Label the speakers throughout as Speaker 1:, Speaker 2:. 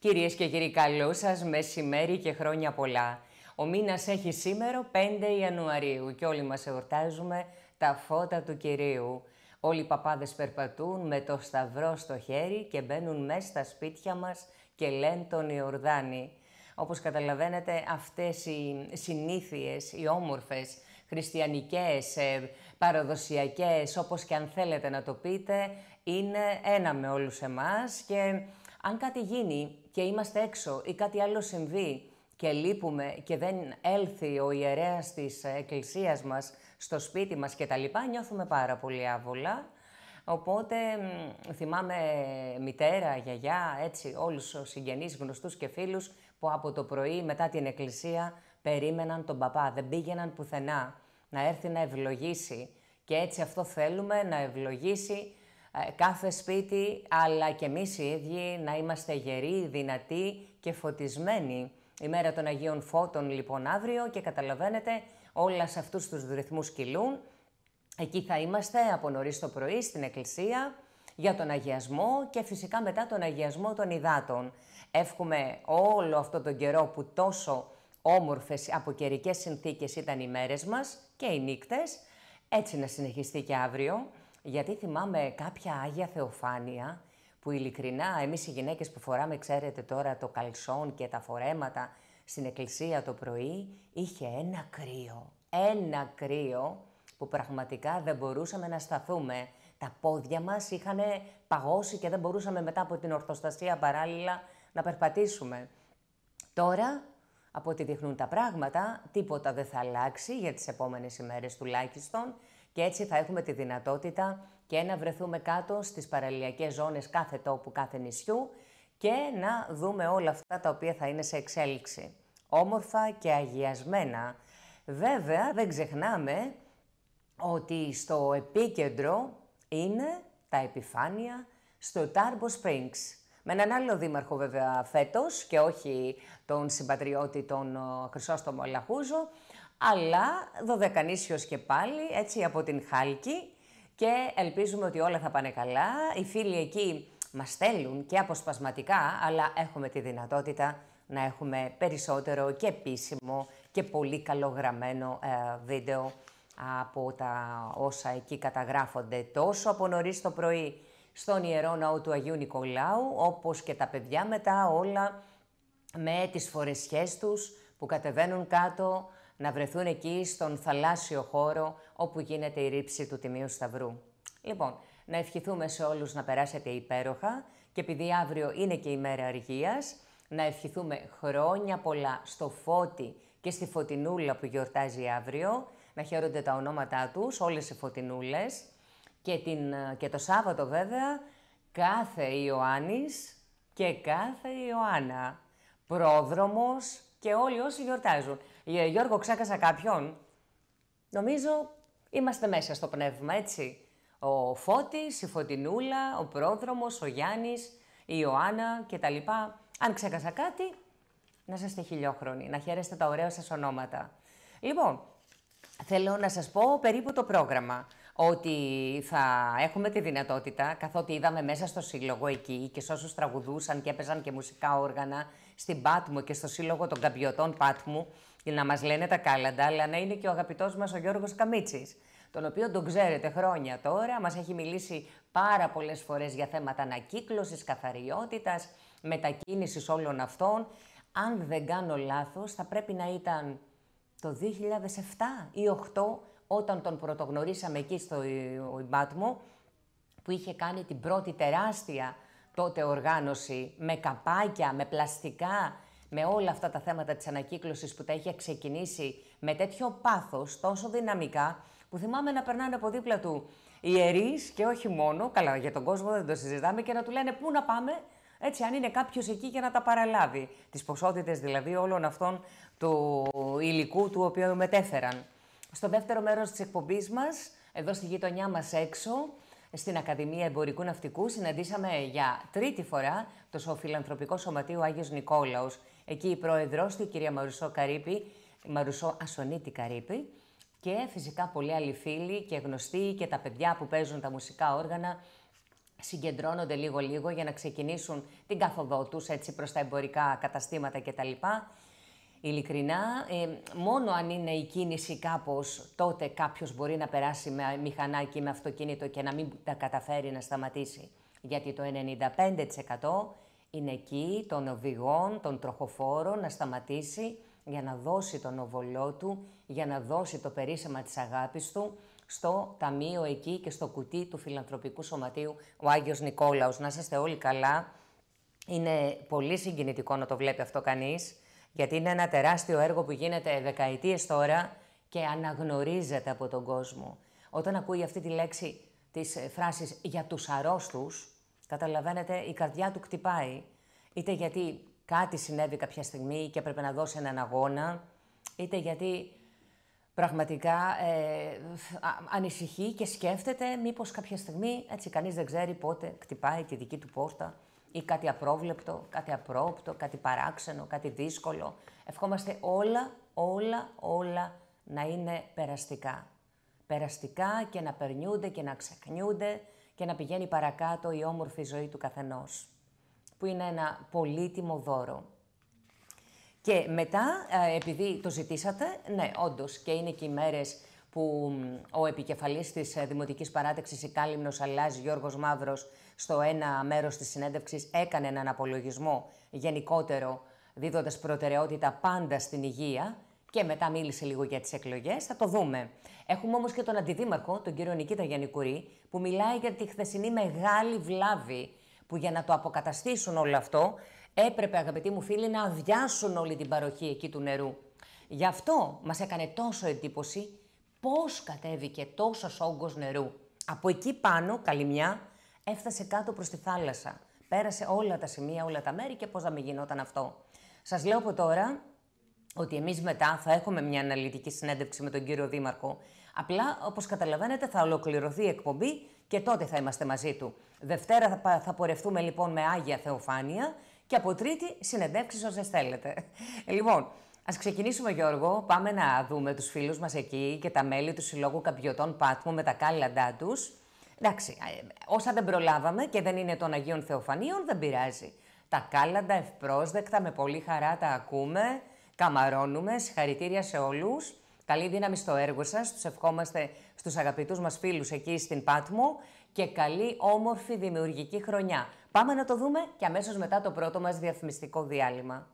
Speaker 1: Κυρίες και κύριοι, καλό σας μεσημέρι και χρόνια πολλά. Ο μήνας έχει σήμερα 5 Ιανουαρίου και όλοι μας εορτάζουμε τα φώτα του Κυρίου. Όλοι οι παπάδες περπατούν με το σταυρό στο χέρι και μπαίνουν μέσα στα σπίτια μας και λένε τον Ιορδάνη. Όπως καταλαβαίνετε αυτές οι συνήθειες, οι όμορφες, χριστιανικές, ε, παραδοσιακές, όπως και αν θέλετε να το πείτε, είναι ένα με όλους εμάς και αν κάτι γίνει και είμαστε έξω ή κάτι άλλο συμβεί και λείπουμε και δεν έλθει ο ιερέας της εκκλησίας μας στο σπίτι μας και τα λοιπά, νιώθουμε πάρα πολύ άβολα. Οπότε θυμάμαι μητέρα, γιαγιά, έτσι όλους τους συγγενείς, γνωστούς και φίλους που από το πρωί μετά την εκκλησία περίμεναν τον παπά, δεν πήγαιναν πουθενά να έρθει να ευλογήσει. Και έτσι αυτό θέλουμε, να ευλογήσει ε, κάθε σπίτι, αλλά και εμείς οι ίδιοι να είμαστε γεροί, δυνατοί και φωτισμένοι. Η μέρα των Αγίων Φώτων λοιπόν αύριο και καταλαβαίνετε όλα σε αυτούς τους ρυθμούς κυλούν. Εκεί θα είμαστε από νωρίς το πρωί στην Εκκλησία για τον αγιασμό και φυσικά μετά τον αγιασμό των υδάτων. Εύχομαι όλο αυτό τον καιρό που τόσο όμορφες από καιρικές συνθήκες ήταν οι μέρες μας και οι νύκτες, έτσι να συνεχιστεί και αύριο. Γιατί θυμάμαι κάποια Άγια Θεοφάνεια που ειλικρινά εμείς οι γυναίκες που φοράμε, ξέρετε τώρα, το καλσόν και τα φορέματα στην εκκλησία το πρωί, είχε ένα κρύο. Ένα κρύο που πραγματικά δεν μπορούσαμε να σταθούμε. Τα πόδια μας είχαν παγώσει και δεν μπορούσαμε μετά από την ορθοστασία παράλληλα να περπατήσουμε. Τώρα, από ό,τι δείχνουν τα πράγματα, τίποτα δεν θα αλλάξει για τις επόμενες ημέρες τουλάχιστον και έτσι θα έχουμε τη δυνατότητα και να βρεθούμε κάτω στις παραλιακές ζώνες κάθε τόπου, κάθε νησιού και να δούμε όλα αυτά τα οποία θα είναι σε εξέλιξη. Όμορφα και αγιασμένα. Βέβαια, δεν ξεχνάμε ότι στο επίκεντρο είναι τα επιφάνεια στο Tarbo Springs. Με έναν άλλο δήμαρχο βέβαια φέτος και όχι τον συμπατριώτη τον Χρυσόστομο Λαχούζο, αλλά δωδεκανήσιος και πάλι, έτσι από την Χάλκη και ελπίζουμε ότι όλα θα πάνε καλά. Οι φίλοι εκεί μας στέλνουν και αποσπασματικά, αλλά έχουμε τη δυνατότητα να έχουμε περισσότερο και επίσημο και πολύ καλογραμμένο ε, βίντεο από τα όσα εκεί καταγράφονται τόσο από νωρίς το πρωί στον Ιερό Ναό του Αγίου Νικολάου, όπως και τα παιδιά μετά όλα με τις φορεσιές τους που κατεβαίνουν κάτω να βρεθούν εκεί στον θαλάσσιο χώρο όπου γίνεται η ρήψη του Τιμίου Σταυρού. Λοιπόν, να ευχηθούμε σε όλους να περάσετε υπέροχα και επειδή αύριο είναι και η μέρα αργίας, να ευχηθούμε χρόνια πολλά στο Φώτη και στη Φωτεινούλα που γιορτάζει αύριο, να χαίρονται τα ονόματά τους, όλες οι Φωτεινούλες και, την, και το Σάββατο βέβαια κάθε Ιωάννης και κάθε Ιωάννα, πρόδρομος και όλοι όσοι γιορτάζουν. Ε, Γιώργο, ξέχασα κάποιον. Νομίζω είμαστε μέσα στο πνεύμα, έτσι. Ο Φώτης, η Φωτεινούλα, ο Πρόδρομος, ο Γιάννης, η Ιωάννα κτλ. Αν ξέχασα κάτι, να είστε χιλιόχρονοι, να χαίρεστε τα ωραία σας ονόματα. Λοιπόν, θέλω να σας πω περίπου το πρόγραμμα. Ότι θα έχουμε τη δυνατότητα, καθότι είδαμε μέσα στο σύλλογο εκεί και σε όσους τραγουδούσαν και έπαιζαν και μουσικά όργανα, στην Πάτμο και στο σύλλογο των Καμπιωτών Πάτμου, για να μας λένε τα κάλαντα, αλλά να είναι και ο αγαπητός μας ο Γιώργος Καμίτσης, τον οποίο τον ξέρετε χρόνια τώρα, μας έχει μιλήσει πάρα πολλές φορές για θέματα ανακύκλωσης, καθαριότητας, μετακίνησης όλων αυτών. Αν δεν κάνω λάθος, θα πρέπει να ήταν το 2007 ή 2008, όταν τον πρωτογνωρίσαμε εκεί στο Ιμπάτμο, που είχε κάνει την πρώτη τεράστια τότε οργάνωση με καπάκια, με πλαστικά, με όλα αυτά τα θέματα της ανακύκλωσης που τα είχε ξεκινήσει με τέτοιο πάθος, τόσο δυναμικά, που θυμάμαι να περνάνε από δίπλα του ιερείς και όχι μόνο, καλά για τον κόσμο δεν το συζητάμε, και να του λένε πού να πάμε, έτσι αν είναι κάποιος εκεί για να τα παραλάβει. Τις ποσότητες δηλαδή όλων αυτών του υλικού του οποίου μετέφεραν. Στο δεύτερο μέρος της εκπομπής μας, εδώ στη γειτονιά μας έξω, στην Ακαδημία Εμπορικού Ναυτικού συναντήσαμε για τρίτη φορά το Σοφιλανθρωπικό Σωματείο Άγιος Νικόλαος. Εκεί η πρόεδρος του, η κυρία Μαρουσό Καρύπη, Μαρουσό Ασονίτη Καρύπη και φυσικά πολλοί άλλοι φίλοι και γνωστοί και τα παιδιά που παίζουν τα μουσικά όργανα συγκεντρώνονται λίγο-λίγο για να ξεκινήσουν την καθοδό τους έτσι προς τα εμπορικά καταστήματα κτλ. Ειλικρινά, ε, μόνο αν είναι η κίνηση κάπως, τότε κάποιος μπορεί να περάσει με μηχανάκι, με αυτοκίνητο και να μην τα καταφέρει να σταματήσει. Γιατί το 95% είναι εκεί των οδηγών, των τροχοφόρων, να σταματήσει για να δώσει τον οβολό του, για να δώσει το περίσσεμα της αγάπης του στο ταμείο εκεί και στο κουτί του Φιλανθρωπικού Σωματείου ο Άγιος Νικόλαος. Να είστε όλοι καλά. Είναι πολύ συγκινητικό να το βλέπει αυτό κανείς, γιατί είναι ένα τεράστιο έργο που γίνεται δεκαετίες τώρα και αναγνωρίζεται από τον κόσμο. Όταν ακούει αυτή τη λέξη της φράσης «για τους αρρώστους», καταλαβαίνετε η καρδιά του κτυπάει. Είτε γιατί κάτι συνέβη κάποια στιγμή και έπρεπε να δώσει έναν αγώνα, είτε γιατί πραγματικά ε, ανησυχεί και σκέφτεται μήπως κάποια στιγμή, έτσι κανείς δεν ξέρει πότε κτυπάει τη δική του πόρτα ή κάτι απρόβλεπτο, κάτι απρόπτο, κάτι παράξενο, κάτι δύσκολο. Ευχόμαστε όλα, όλα, όλα να είναι περαστικά. Περαστικά και να περνιούνται και να ξεχνιούνται και να πηγαίνει παρακάτω η όμορφη ζωή του καθενός, που είναι ένα πολύτιμο δώρο. Και μετά, ε, επειδή το ζητήσατε, ναι, όντως, και είναι και οι μέρες που ο επικεφαλής της ε, Δημοτικής Παράταξης, η Κάλυμνος αλλάζει, Γιώργος Μαύρος, στο ένα μέρος της συνέντευξης έκανε έναν απολογισμό γενικότερο, δίδοντας προτεραιότητα πάντα στην υγεία και μετά μίλησε λίγο για τις εκλογές, θα το δούμε. Έχουμε όμως και τον αντιδήμαρχο, τον κύριο Νικήτα Γιαννικουρή, που μιλάει για τη χθεσινή μεγάλη βλάβη, που για να το αποκαταστήσουν όλο αυτό, έπρεπε, αγαπητοί μου φίλοι, να αδειάσουν όλη την παροχή εκεί του νερού. Γι' αυτό μας έκανε τόσο εντύπωση πώς κατέβηκε τόσος όγκος νερού. Από εκεί πάνω, καλυμιά, έφτασε κάτω προς τη θάλασσα. Πέρασε όλα τα σημεία, όλα τα μέρη και πώς θα μην γινόταν αυτό. Σας λέω από τώρα ότι εμείς μετά θα έχουμε μια αναλυτική συνέντευξη με τον κύριο Δήμαρχο. Απλά, όπως καταλαβαίνετε, θα ολοκληρωθεί η εκπομπή και τότε θα είμαστε μαζί του. Δευτέρα θα, θα πορευτούμε λοιπόν με Άγια Θεοφάνεια και από Τρίτη συνεντεύξεις όσες θέλετε. Λοιπόν, ας ξεκινήσουμε Γιώργο, πάμε να δούμε τους φίλους μας εκεί και τα μέλη του Συλλόγου Καμπιωτών Πάτμου με τα κάλαντά τους. Εντάξει, ε, όσα δεν προλάβαμε και δεν είναι των Αγίων Θεοφανίων, δεν πειράζει. Τα κάλαντα ευπρόσδεκτα, με πολύ χαρά τα ακούμε, καμαρώνουμε, συγχαρητήρια σε όλους. Καλή δύναμη στο έργο σας, τους ευχόμαστε στους αγαπητούς μας φίλους εκεί στην Πάτμο και καλή όμορφη δημιουργική χρονιά. Πάμε να το δούμε και αμέσως μετά το πρώτο μας διαφημιστικό διάλειμμα.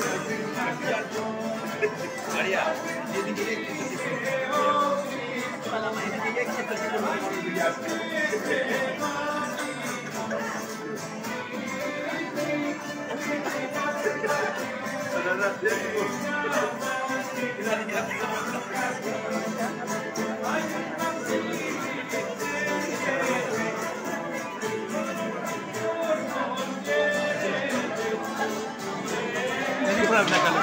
Speaker 2: Δεν πρέπει να habla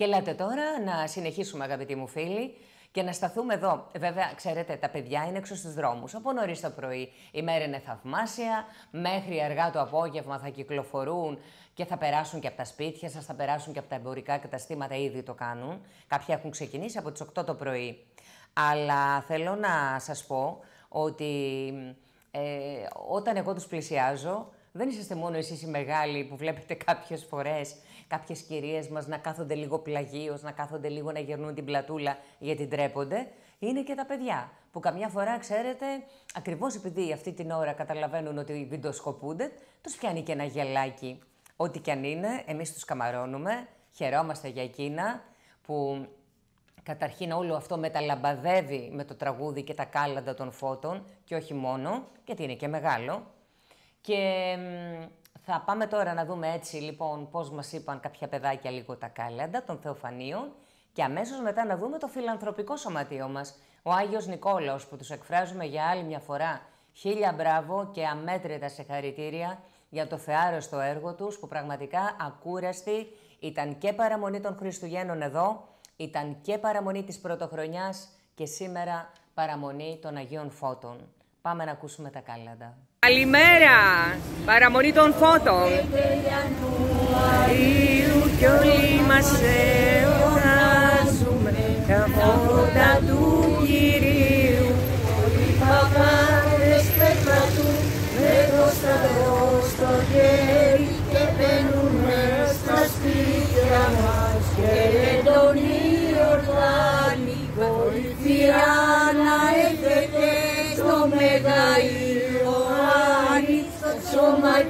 Speaker 1: Και λέτε τώρα να συνεχίσουμε, αγαπητοί μου φίλοι, και να σταθούμε εδώ. Βέβαια, ξέρετε, τα παιδιά είναι έξω στους δρόμους. Από νωρίς το πρωί η μέρα είναι θαυμάσια, μέχρι αργά το απόγευμα θα κυκλοφορούν και θα περάσουν και από τα σπίτια σας, θα περάσουν και από τα εμπορικά καταστήματα, ήδη το κάνουν. Κάποιοι έχουν ξεκινήσει από τις 8 το πρωί. Αλλά θέλω να σας πω ότι ε, όταν εγώ τους πλησιάζω, δεν είσαστε μόνο εσείς οι μεγάλοι που βλέπετε κάποιες φορές κάποιες κυρίες μας να κάθονται λίγο πλαγίως, να κάθονται λίγο να γερνούν την πλατούλα γιατί ντρέπονται. Είναι και τα παιδιά που καμιά φορά, ξέρετε, ακριβώς επειδή αυτή την ώρα καταλαβαίνουν ότι βιντεοσκοπούνται, τους πιάνει και ένα γελάκι. Ό,τι κι αν είναι, εμείς τους καμαρώνουμε, χαιρόμαστε για εκείνα που Καταρχήν όλο αυτό μεταλαμπαδεύει με το τραγούδι και τα κάλαντα των φώτων και όχι μόνο, γιατί είναι και μεγάλο. Και μ, θα πάμε τώρα να δούμε έτσι λοιπόν πώς μας είπαν κάποια παιδάκια λίγο τα κάλαντα των Θεοφανίων και αμέσως μετά να δούμε το φιλανθρωπικό σωματείο μας, ο Άγιος Νικόλαος που τους εκφράζουμε για άλλη μια φορά χίλια μπράβο και αμέτρητα συγχαρητήρια για το θεάρεστο έργο τους που πραγματικά ακούραστη ήταν και παραμονή των Χριστουγέννων εδώ, ήταν και παραμονή της Πρωτοχρονιάς και σήμερα παραμονή των Αγίων Φώτων. Πάμε να ακούσουμε τα κάλαντα. Καλημέρα! Παραμονή των φώτων. Ιου κι όλοι μας εορτάζουμε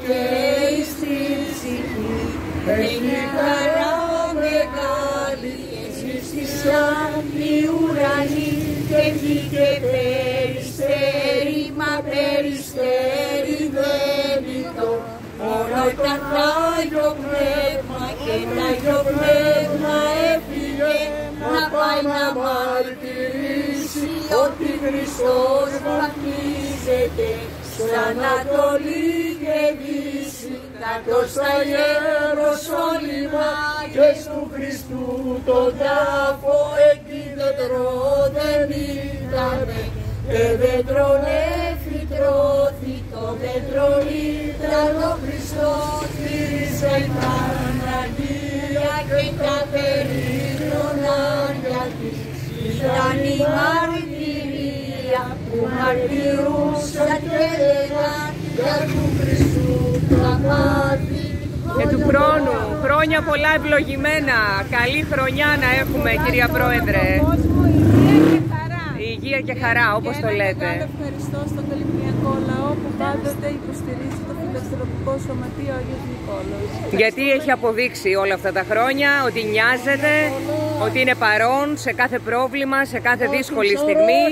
Speaker 3: και στην ψυχή έχει χαρά μεγάλη έσβηστησαν οι ουρανοί και βγήκε περιστέρι μα περιστέρι δεν το μόνο ήταν Άγιο Πνεύμα και το Άγιο Πνεύμα έφυγε να πάει να μαρτυρήσει ότι Χριστός βαπτίζεται στην Ανατολή και Δύση κάτω στα Ιεροσόλυμα και του Χριστού τον τάφο εκεί δέντρο δεν ήτανε και δέντρο εφητρώθη το δέντρο ήταν ο Χριστός στήριζε τα αναγία και τα περίπτωνα γιατί ήταν η μαρτυρία που μαρτυρούσαν και λέγαν για του Χριστού τα μάτια
Speaker 1: Και του χρόνου, χρόνια πολλά ευλογημένα. Καλή χρονιά να έχουμε, κυρία Πρόεδρε.
Speaker 4: κόσμο υγεία και χαρά.
Speaker 1: Υγεία και χαρά, όπως
Speaker 4: Και
Speaker 1: το
Speaker 4: ένα
Speaker 1: λέτε.
Speaker 4: μεγάλο ευχαριστώ στον Τελυπνιακό λαό που πάντοτε υποστηρίζει το φιλελευθερωπικό σωματείο Άγιος Νικόλαος.
Speaker 1: Γιατί έχει αποδείξει όλα αυτά τα χρόνια ότι νοιάζεται, ότι είναι παρόν σε κάθε πρόβλημα, σε κάθε δύσκολη στιγμή.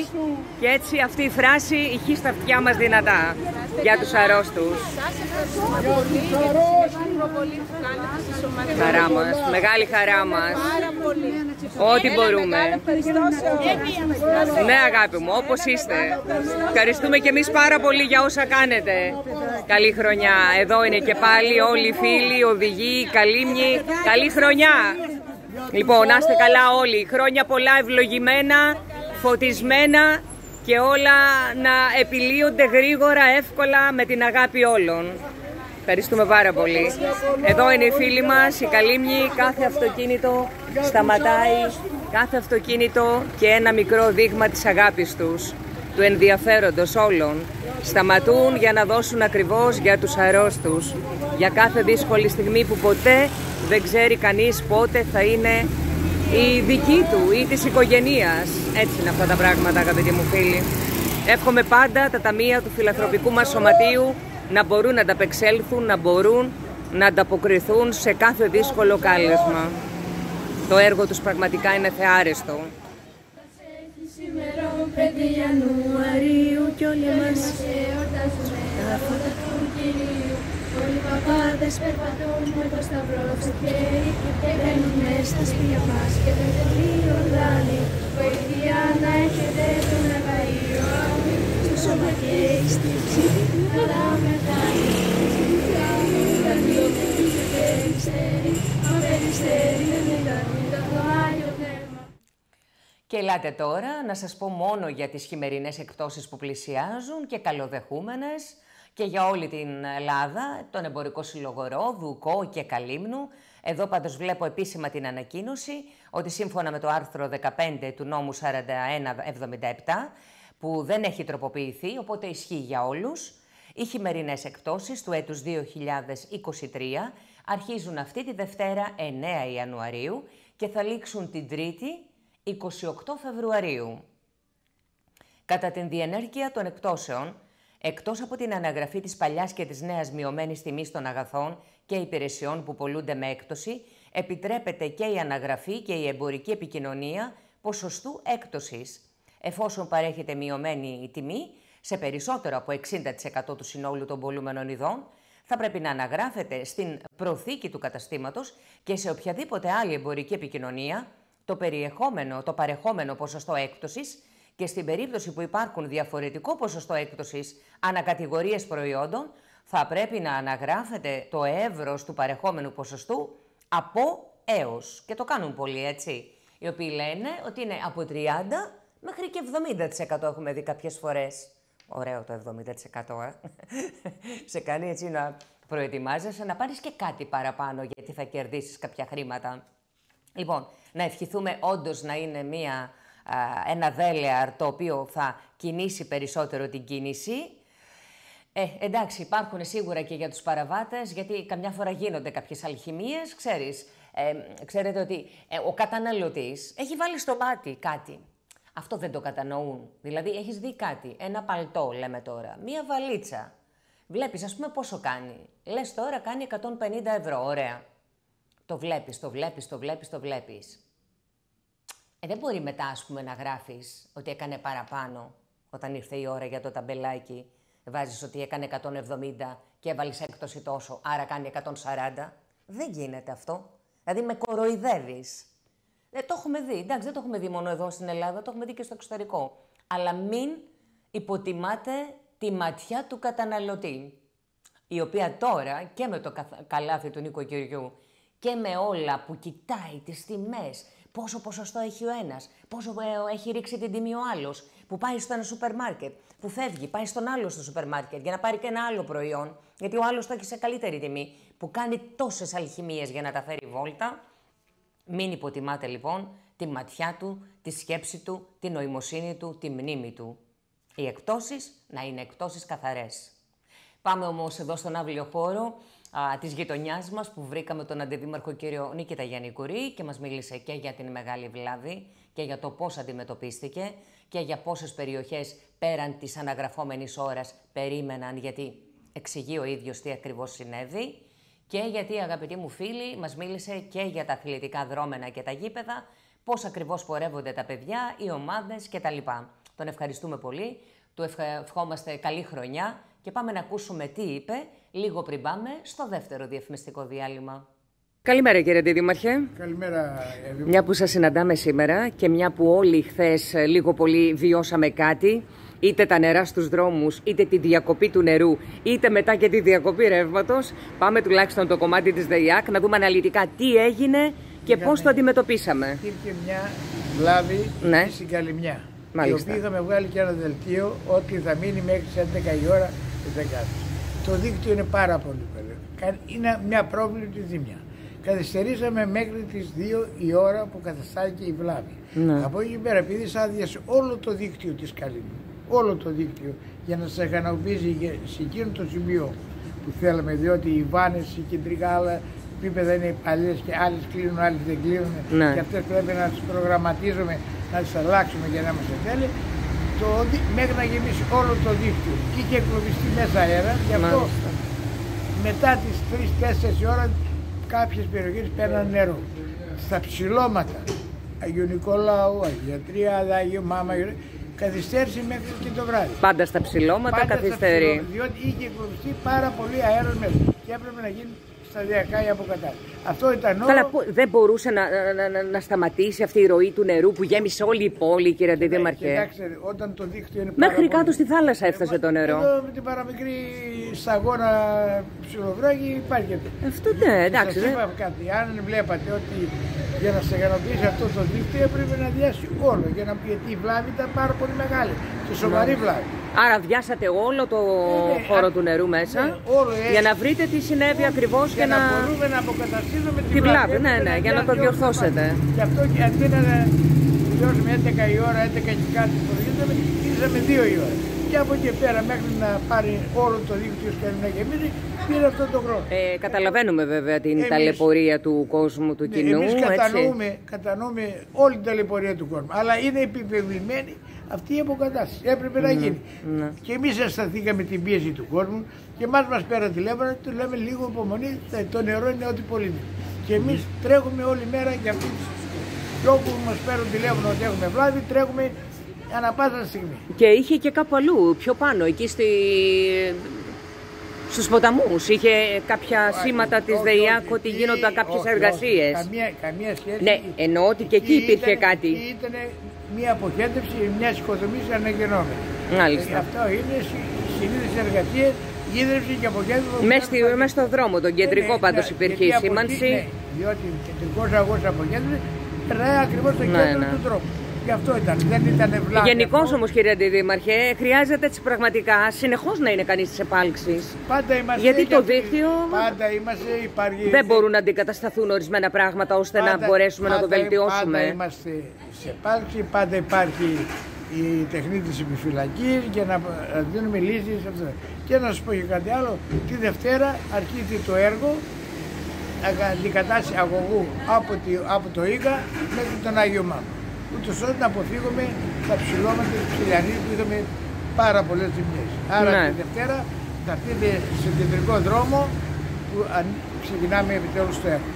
Speaker 1: Και έτσι αυτή η φράση ηχεί στα αυτιά μας δυνατά για τους αρρώστους.
Speaker 4: Σας ευχαριστούμε πολύ για τη σημαντική προβολή που κάνετε στη σωματεία.
Speaker 1: Χαρά μας, μεγάλη χαρά μας.
Speaker 4: Πάρα πολύ.
Speaker 1: Ό,τι
Speaker 4: Ένα
Speaker 1: μπορούμε.
Speaker 4: μεγάλο ευχαριστώ σε όλους.
Speaker 1: Ναι αγάπη μου, όπως είστε. Ευχαριστούμε και εμείς πάρα πολύ για όσα κάνετε. Καλή χρονιά. Εδώ είναι και πάλι όλοι οι φίλοι, οι οδηγοί, οι καλύμνοι. Καλή χρονιά. Λοιπόν, να είστε καλά όλοι. Χρόνια πολλά ευλογημένα, φωτισμένα και όλα να επιλύονται γρήγορα, εύκολα με την αγάπη όλων. Ευχαριστούμε πάρα πολύ. Εδώ είναι οι φίλοι μας, οι καλύμνοι. Κάθε αυτοκίνητο σταματάει, κάθε αυτοκίνητο και ένα μικρό δείγμα της αγάπης τους, του ενδιαφέροντος όλων. Σταματούν για να δώσουν ακριβώς για τους αρρώστους, για κάθε δύσκολη στιγμή που ποτέ δεν ξέρει κανείς πότε θα είναι η δική του ή της οικογενείας. Έτσι είναι αυτά τα πράγματα αγαπητοί μου φίλοι. Εύχομαι πάντα τα ταμεία του φιλανθρωπικού μας σωματείου να μπορούν να ανταπεξέλθουν, να μπορούν να ανταποκριθούν σε κάθε δύσκολο κάλεσμα. Το έργο τους πραγματικά είναι θεάρεστο.
Speaker 3: Σήμερα 5 Ιανουαρίου κι όλοι μας εορτάζουμε τα φώτα του Κυρίου. Όλοι οι παπάδες περπατούν με το σταυρό στο χέρι και μπαίνουν μες στα σπίτια μας και δεν τελεί ορδάνει. Βοήθεια να έχετε τον Ευαγείο στο σώμα και στη ψυχή καλά μετάνει. Τα δύο και περιστέρι, μα περιστέρι δεν ήταν το Άγιο Πνεύμα.
Speaker 1: Και ελάτε τώρα να σας πω μόνο για τις χειμερινές εκπτώσεις που πλησιάζουν και καλοδεχούμενες και για όλη την Ελλάδα, τον Εμπορικό Σύλλογο Ρόδου, Κό και Καλύμνου. Εδώ πάντως βλέπω επίσημα την ανακοίνωση ότι σύμφωνα με το άρθρο 15 του νόμου 4177 που δεν έχει τροποποιηθεί, οπότε ισχύει για όλους, οι χειμερινές εκπτώσεις του έτους 2023 αρχίζουν αυτή τη Δευτέρα 9 Ιανουαρίου και θα λήξουν την Τρίτη 28 Φεβρουαρίου. Κατά την διενέργεια των εκπτώσεων, εκτός από την αναγραφή της παλιάς και της νέας μειωμένης τιμής των αγαθών και υπηρεσιών που πολλούνται με έκπτωση, επιτρέπεται και η αναγραφή και η εμπορική επικοινωνία ποσοστού έκπτωσης. Εφόσον παρέχεται μειωμένη η τιμή, σε περισσότερο από 60% του συνόλου των πολλούμενων ειδών, θα πρέπει να αναγράφεται στην προθήκη του καταστήματος και σε οποιαδήποτε άλλη εμπορική επικοινωνία το περιεχόμενο, το παρεχόμενο ποσοστό έκπτωσης και στην περίπτωση που υπάρχουν διαφορετικό ποσοστό έκπτωσης ανακατηγορίες προϊόντων, θα πρέπει να αναγράφεται το εύρος του παρεχόμενου ποσοστού από έως. Και το κάνουν πολλοί, έτσι. Οι οποίοι λένε ότι είναι από 30 μέχρι και 70% έχουμε δει κάποιες φορές. Ωραίο το 70%, ε. Σε κάνει έτσι να προετοιμάζεσαι να πάρεις και κάτι παραπάνω γιατί θα κερδίσεις κάποια χρήματα. Λοιπόν, να ευχηθούμε όντως να είναι μια, α, ένα δέλεαρ το οποίο θα κινήσει περισσότερο την κίνηση. Ε, εντάξει, υπάρχουν σίγουρα και για τους παραβάτες, γιατί καμιά φορά γίνονται κάποιες αλχημίες, ξέρεις. Ε, ξέρετε ότι ε, ο καταναλωτής έχει βάλει στο μάτι κάτι. Αυτό δεν το κατανοούν. Δηλαδή, έχεις δει κάτι, ένα παλτό, λέμε τώρα, μία βαλίτσα. Βλέπεις, ας πούμε, πόσο κάνει. Λες τώρα κάνει 150 ευρώ. Ωραία. Το βλέπεις, το βλέπεις, το βλέπεις, το βλέπεις. Ε, δεν μπορεί μετά, ας πούμε, να γράφεις ότι έκανε παραπάνω όταν ήρθε η ώρα για το ταμπελάκι. Βάζεις ότι έκανε 170 και έβαλες έκπτωση τόσο, άρα κάνει 140. Δεν γίνεται αυτό. Δηλαδή με κοροϊδεύεις. Ε, το έχουμε δει. Εντάξει, δεν το έχουμε δει μόνο εδώ στην Ελλάδα, το έχουμε δει και στο εξωτερικό. Αλλά μην υποτιμάτε τη ματιά του καταναλωτή, η οποία τώρα και με το καθ- καλάθι του νοικοκυριού και με όλα που κοιτάει τις τιμές, πόσο ποσοστό έχει ο ένας, πόσο ε, έχει ρίξει την τιμή ο άλλος, που πάει στο ένα σούπερ μάρκετ, που φεύγει, πάει στον άλλο στο σούπερ μάρκετ για να πάρει και ένα άλλο προϊόν, γιατί ο άλλος το έχει σε καλύτερη τιμή, που κάνει τόσες αλχημίες για να τα φέρει βόλτα, μην υποτιμάτε λοιπόν τη ματιά του, τη σκέψη του, τη νοημοσύνη του, τη μνήμη του. Οι εκτόσεις να είναι εκτόσεις καθαρές. Πάμε όμως εδώ στον αύλιο χώρο α, της γειτονιάς μας που βρήκαμε τον αντιδήμαρχο κύριο Νίκητα Γιαννικουρή και μας μίλησε και για την μεγάλη βλάβη και για το πώς αντιμετωπίστηκε και για πόσες περιοχές πέραν της αναγραφόμενης ώρας περίμεναν γιατί εξηγεί ο ίδιος τι ακριβώς συνέβη και γιατί αγαπητοί μου φίλοι μας μίλησε και για τα αθλητικά δρόμενα και τα γήπεδα, πώς ακριβώς πορεύονται τα παιδιά, οι ομάδες κτλ. Τον ευχαριστούμε πολύ, του ευχα- ευχόμαστε καλή χρονιά και πάμε να ακούσουμε τι είπε λίγο πριν πάμε στο δεύτερο διαφημιστικό διάλειμμα. Καλημέρα κύριε Δήμαρχε.
Speaker 5: Καλημέρα, Εύη.
Speaker 1: Μια που σας συναντάμε σήμερα και μια που όλοι χθες λίγο πολύ βιώσαμε κάτι, είτε τα νερά στους δρόμους, είτε τη διακοπή του νερού, είτε μετά και τη διακοπή ρεύματος, πάμε τουλάχιστον το κομμάτι της ΔΕΙΑΚ να δούμε αναλυτικά τι έγινε και πώς το αντιμετωπίσαμε.
Speaker 5: Υπήρχε μια βλάβη
Speaker 1: Ναι.
Speaker 5: στην Καλυμιά.
Speaker 1: Μάλιστα.
Speaker 5: Η οποία είχαμε βγάλει και ένα δελτίο ότι θα μείνει μέχρι τις 11 η ώρα της Δεκάτη. Το δίκτυο είναι πάρα πολύ καλό. Κα- Είναι μια πρόβλητη ζημιά. Καθυστερήσαμε μέχρι τις 2 η ώρα που καταστάθηκε η βλάβη.
Speaker 1: Ναι.
Speaker 5: Από εκεί πέρα, επειδή σ' άδειασε όλο το δίκτυο της Καλυμνού, όλο το δίκτυο για να σε ικανοποιήσει για- σε εκείνο το σημείο που θέλαμε, διότι οι βάνες, οι κεντρικά άλλα επίπεδα είναι παλιές και άλλες κλείνουν, άλλες δεν κλείνουν.
Speaker 1: Ναι.
Speaker 5: Και αυτές πρέπει να τις προγραμματίζουμε, να τις αλλάξουμε για να είμαστε τέλειοι. Το, δι- μέχρι να γεμίσει όλο το δίκτυο και είχε εκλογιστεί μέσα αέρα. Γι' αυτό
Speaker 1: Μάλιστα.
Speaker 5: μετά τις 3-4 ώρα κάποιες περιοχές παίρναν νερό. Στα ψηλώματα Αγίου Νικολάου, Αγία Τριάδα, Αγίου Μάμα, Αγίου- καθυστέρησε μέχρι και το βράδυ.
Speaker 1: Πάντα στα ψηλώματα
Speaker 5: Πάντα στα
Speaker 1: καθυστερεί.
Speaker 5: ψηλώματα, Διότι είχε εκλογιστεί πάρα πολύ αέρας μέσα και έπρεπε να γίνει σταδιακά η αποκατάσταση. Αυτό ήταν όλο.
Speaker 1: Καλά, πο- δεν μπορούσε να, να, να, να σταματήσει αυτή η ροή του νερού που γέμισε όλη η πόλη, κύριε Αντιδήμαρχε.
Speaker 5: Κοιτάξτε, όταν το δίκτυο είναι
Speaker 1: Μέχρι
Speaker 5: πάρα
Speaker 1: κάτω
Speaker 5: πολύ-
Speaker 1: στη θάλασσα έφτασε το νερό.
Speaker 5: Εδώ με την παραμικρή σταγόνα ψιλοβράγη υπάρχει αυτό.
Speaker 1: Αυτό ναι, εντάξει.
Speaker 5: Σας
Speaker 1: δεν-
Speaker 5: είπα κάτι, αν βλέπατε ότι για να σε ικανοποιήσει αυτό το δίκτυο έπρεπε να διάσει όλο. Για να, γιατί η βλάβη ήταν πάρα πολύ μεγάλη και σοβαρή βλάβη.
Speaker 1: Άρα βιάσατε όλο το
Speaker 5: ναι,
Speaker 1: χώρο
Speaker 5: α-
Speaker 1: του νερού μέσα
Speaker 5: ναι, όλο έτσι.
Speaker 1: για να βρείτε τι συνέβη ακριβώς
Speaker 5: για
Speaker 1: και
Speaker 5: να,
Speaker 1: να...
Speaker 5: μπορούμε να αποκαταστήσουμε
Speaker 1: Τη
Speaker 5: τη
Speaker 1: βλάβη, ναι,
Speaker 5: έπρεπε
Speaker 1: ναι, για να το
Speaker 5: διάσει όλο
Speaker 1: διορθώσετε.
Speaker 5: πράγμα. Γι' αυτό και αντί να τελειώσουμε 11 η ώρα, 11 και κάτι που γίναμε, ήρθαμε 2 η ώρα. Και από εκεί πέρα μέχρι να πάρει όλο το δίκτυο και να γεμίσει, πήρε αυτό το χρόνο.
Speaker 1: Ε, καταλαβαίνουμε βέβαια την
Speaker 5: Εμείς-
Speaker 1: ταλαιπωρία του κόσμου, του κοινού,
Speaker 5: Εμείς
Speaker 1: έτσι.
Speaker 5: κατανοούμε, κατανοούμε όλη την ταλαιπωρία του κόσμου. Αλλά είναι επιβεβλημένη αυτή η αποκατάσταση. Έπρεπε να γίνει.
Speaker 1: ναι.
Speaker 5: Και εμείς αισθανθήκαμε την πίεση του κόσμου και εμάς μας πέρα τηλέφωνο του λέμε λίγο υπομονή, τε- το νερό είναι ό,τι πολύ. Και εμείς τρέχουμε όλη μέρα για αυτή τη και όπου μας παίρνουν τηλέφωνο ότι έχουμε βλάβη, τρέχουμε ανά πάσα στιγμή.
Speaker 1: Και είχε και κάπου αλλού, πιο πάνω, εκεί στη... στους ποταμούς. Είχε κάποια σήματα της
Speaker 5: Όχι,
Speaker 1: ΔΕΙΑΚ
Speaker 5: όχι,
Speaker 1: ότι
Speaker 5: εκεί-
Speaker 1: γίνονταν κάποιες
Speaker 5: όχι, όχι,
Speaker 1: εργασίες.
Speaker 5: Καμία, καμία σχέση.
Speaker 1: Ναι, εννοώ ότι και εκεί υπήρχε
Speaker 5: ήταν-
Speaker 1: κάτι.
Speaker 5: εκεί Ήταν μια αποχέτευση μιας οικοδομής αναγεννόμενη.
Speaker 1: Μάλιστα.
Speaker 5: Ε, αυτό είναι συνήθει εργασίε, γίδρυψη και αποχέτευση.
Speaker 1: Μες, στη, μες στον δρόμο, τον κεντρικό
Speaker 5: Ναι,
Speaker 1: πάντως
Speaker 5: ναι,
Speaker 1: υπήρχε
Speaker 5: γιατί
Speaker 1: η
Speaker 5: από
Speaker 1: σήμανση.
Speaker 5: εκεί, Ναι, διότι ο κεντρικός αγώ αποχέτευσης περνάει ακριβώς στο
Speaker 1: Ναι,
Speaker 5: κέντρο
Speaker 1: ναι.
Speaker 5: του τρόπου. Γι' αυτό ήταν. Δεν ήταν βλάβη.
Speaker 1: Γενικώς
Speaker 5: αυτό.
Speaker 1: όμως, κύριε Αντιδήμαρχε, χρειάζεται έτσι πραγματικά συνεχώς να είναι κανείς της επάλξης.
Speaker 5: Πάντα είμαστε.
Speaker 1: Γιατί το
Speaker 5: γιατί
Speaker 1: δίκτυο
Speaker 5: Πάντα είμαστε. Υπάρχει,
Speaker 1: Δεν μπορούν να αντικατασταθούν ορισμένα πράγματα ώστε να
Speaker 5: Πάντα-
Speaker 1: μπορέσουμε να το
Speaker 5: πάντα-
Speaker 1: βελτιώσουμε.
Speaker 5: Πάντα είμαστε σε επάλξη, πάντα υπάρχει η τεχνή της επιφυλακής για να να δίνουμε λύσεις σε αυτό. Και να σας πω και κάτι άλλο, τη Δευτέρα αρχίζει το έργο αγα- αντικατάσταση αγωγού από, τη, από το ΙΚΑ μέχρι τον Άγιο Μάμα. Ούτως ώστε να αποφύγουμε τα ψηλώματα του ψηλιανή που είχαμε πάρα πολλές ζημιές. Άρα
Speaker 1: Ναι.
Speaker 5: τη Δευτέρα θα πείτε σε κεντρικό δρόμο που αν- ξεκινάμε επιτέλους το έργο.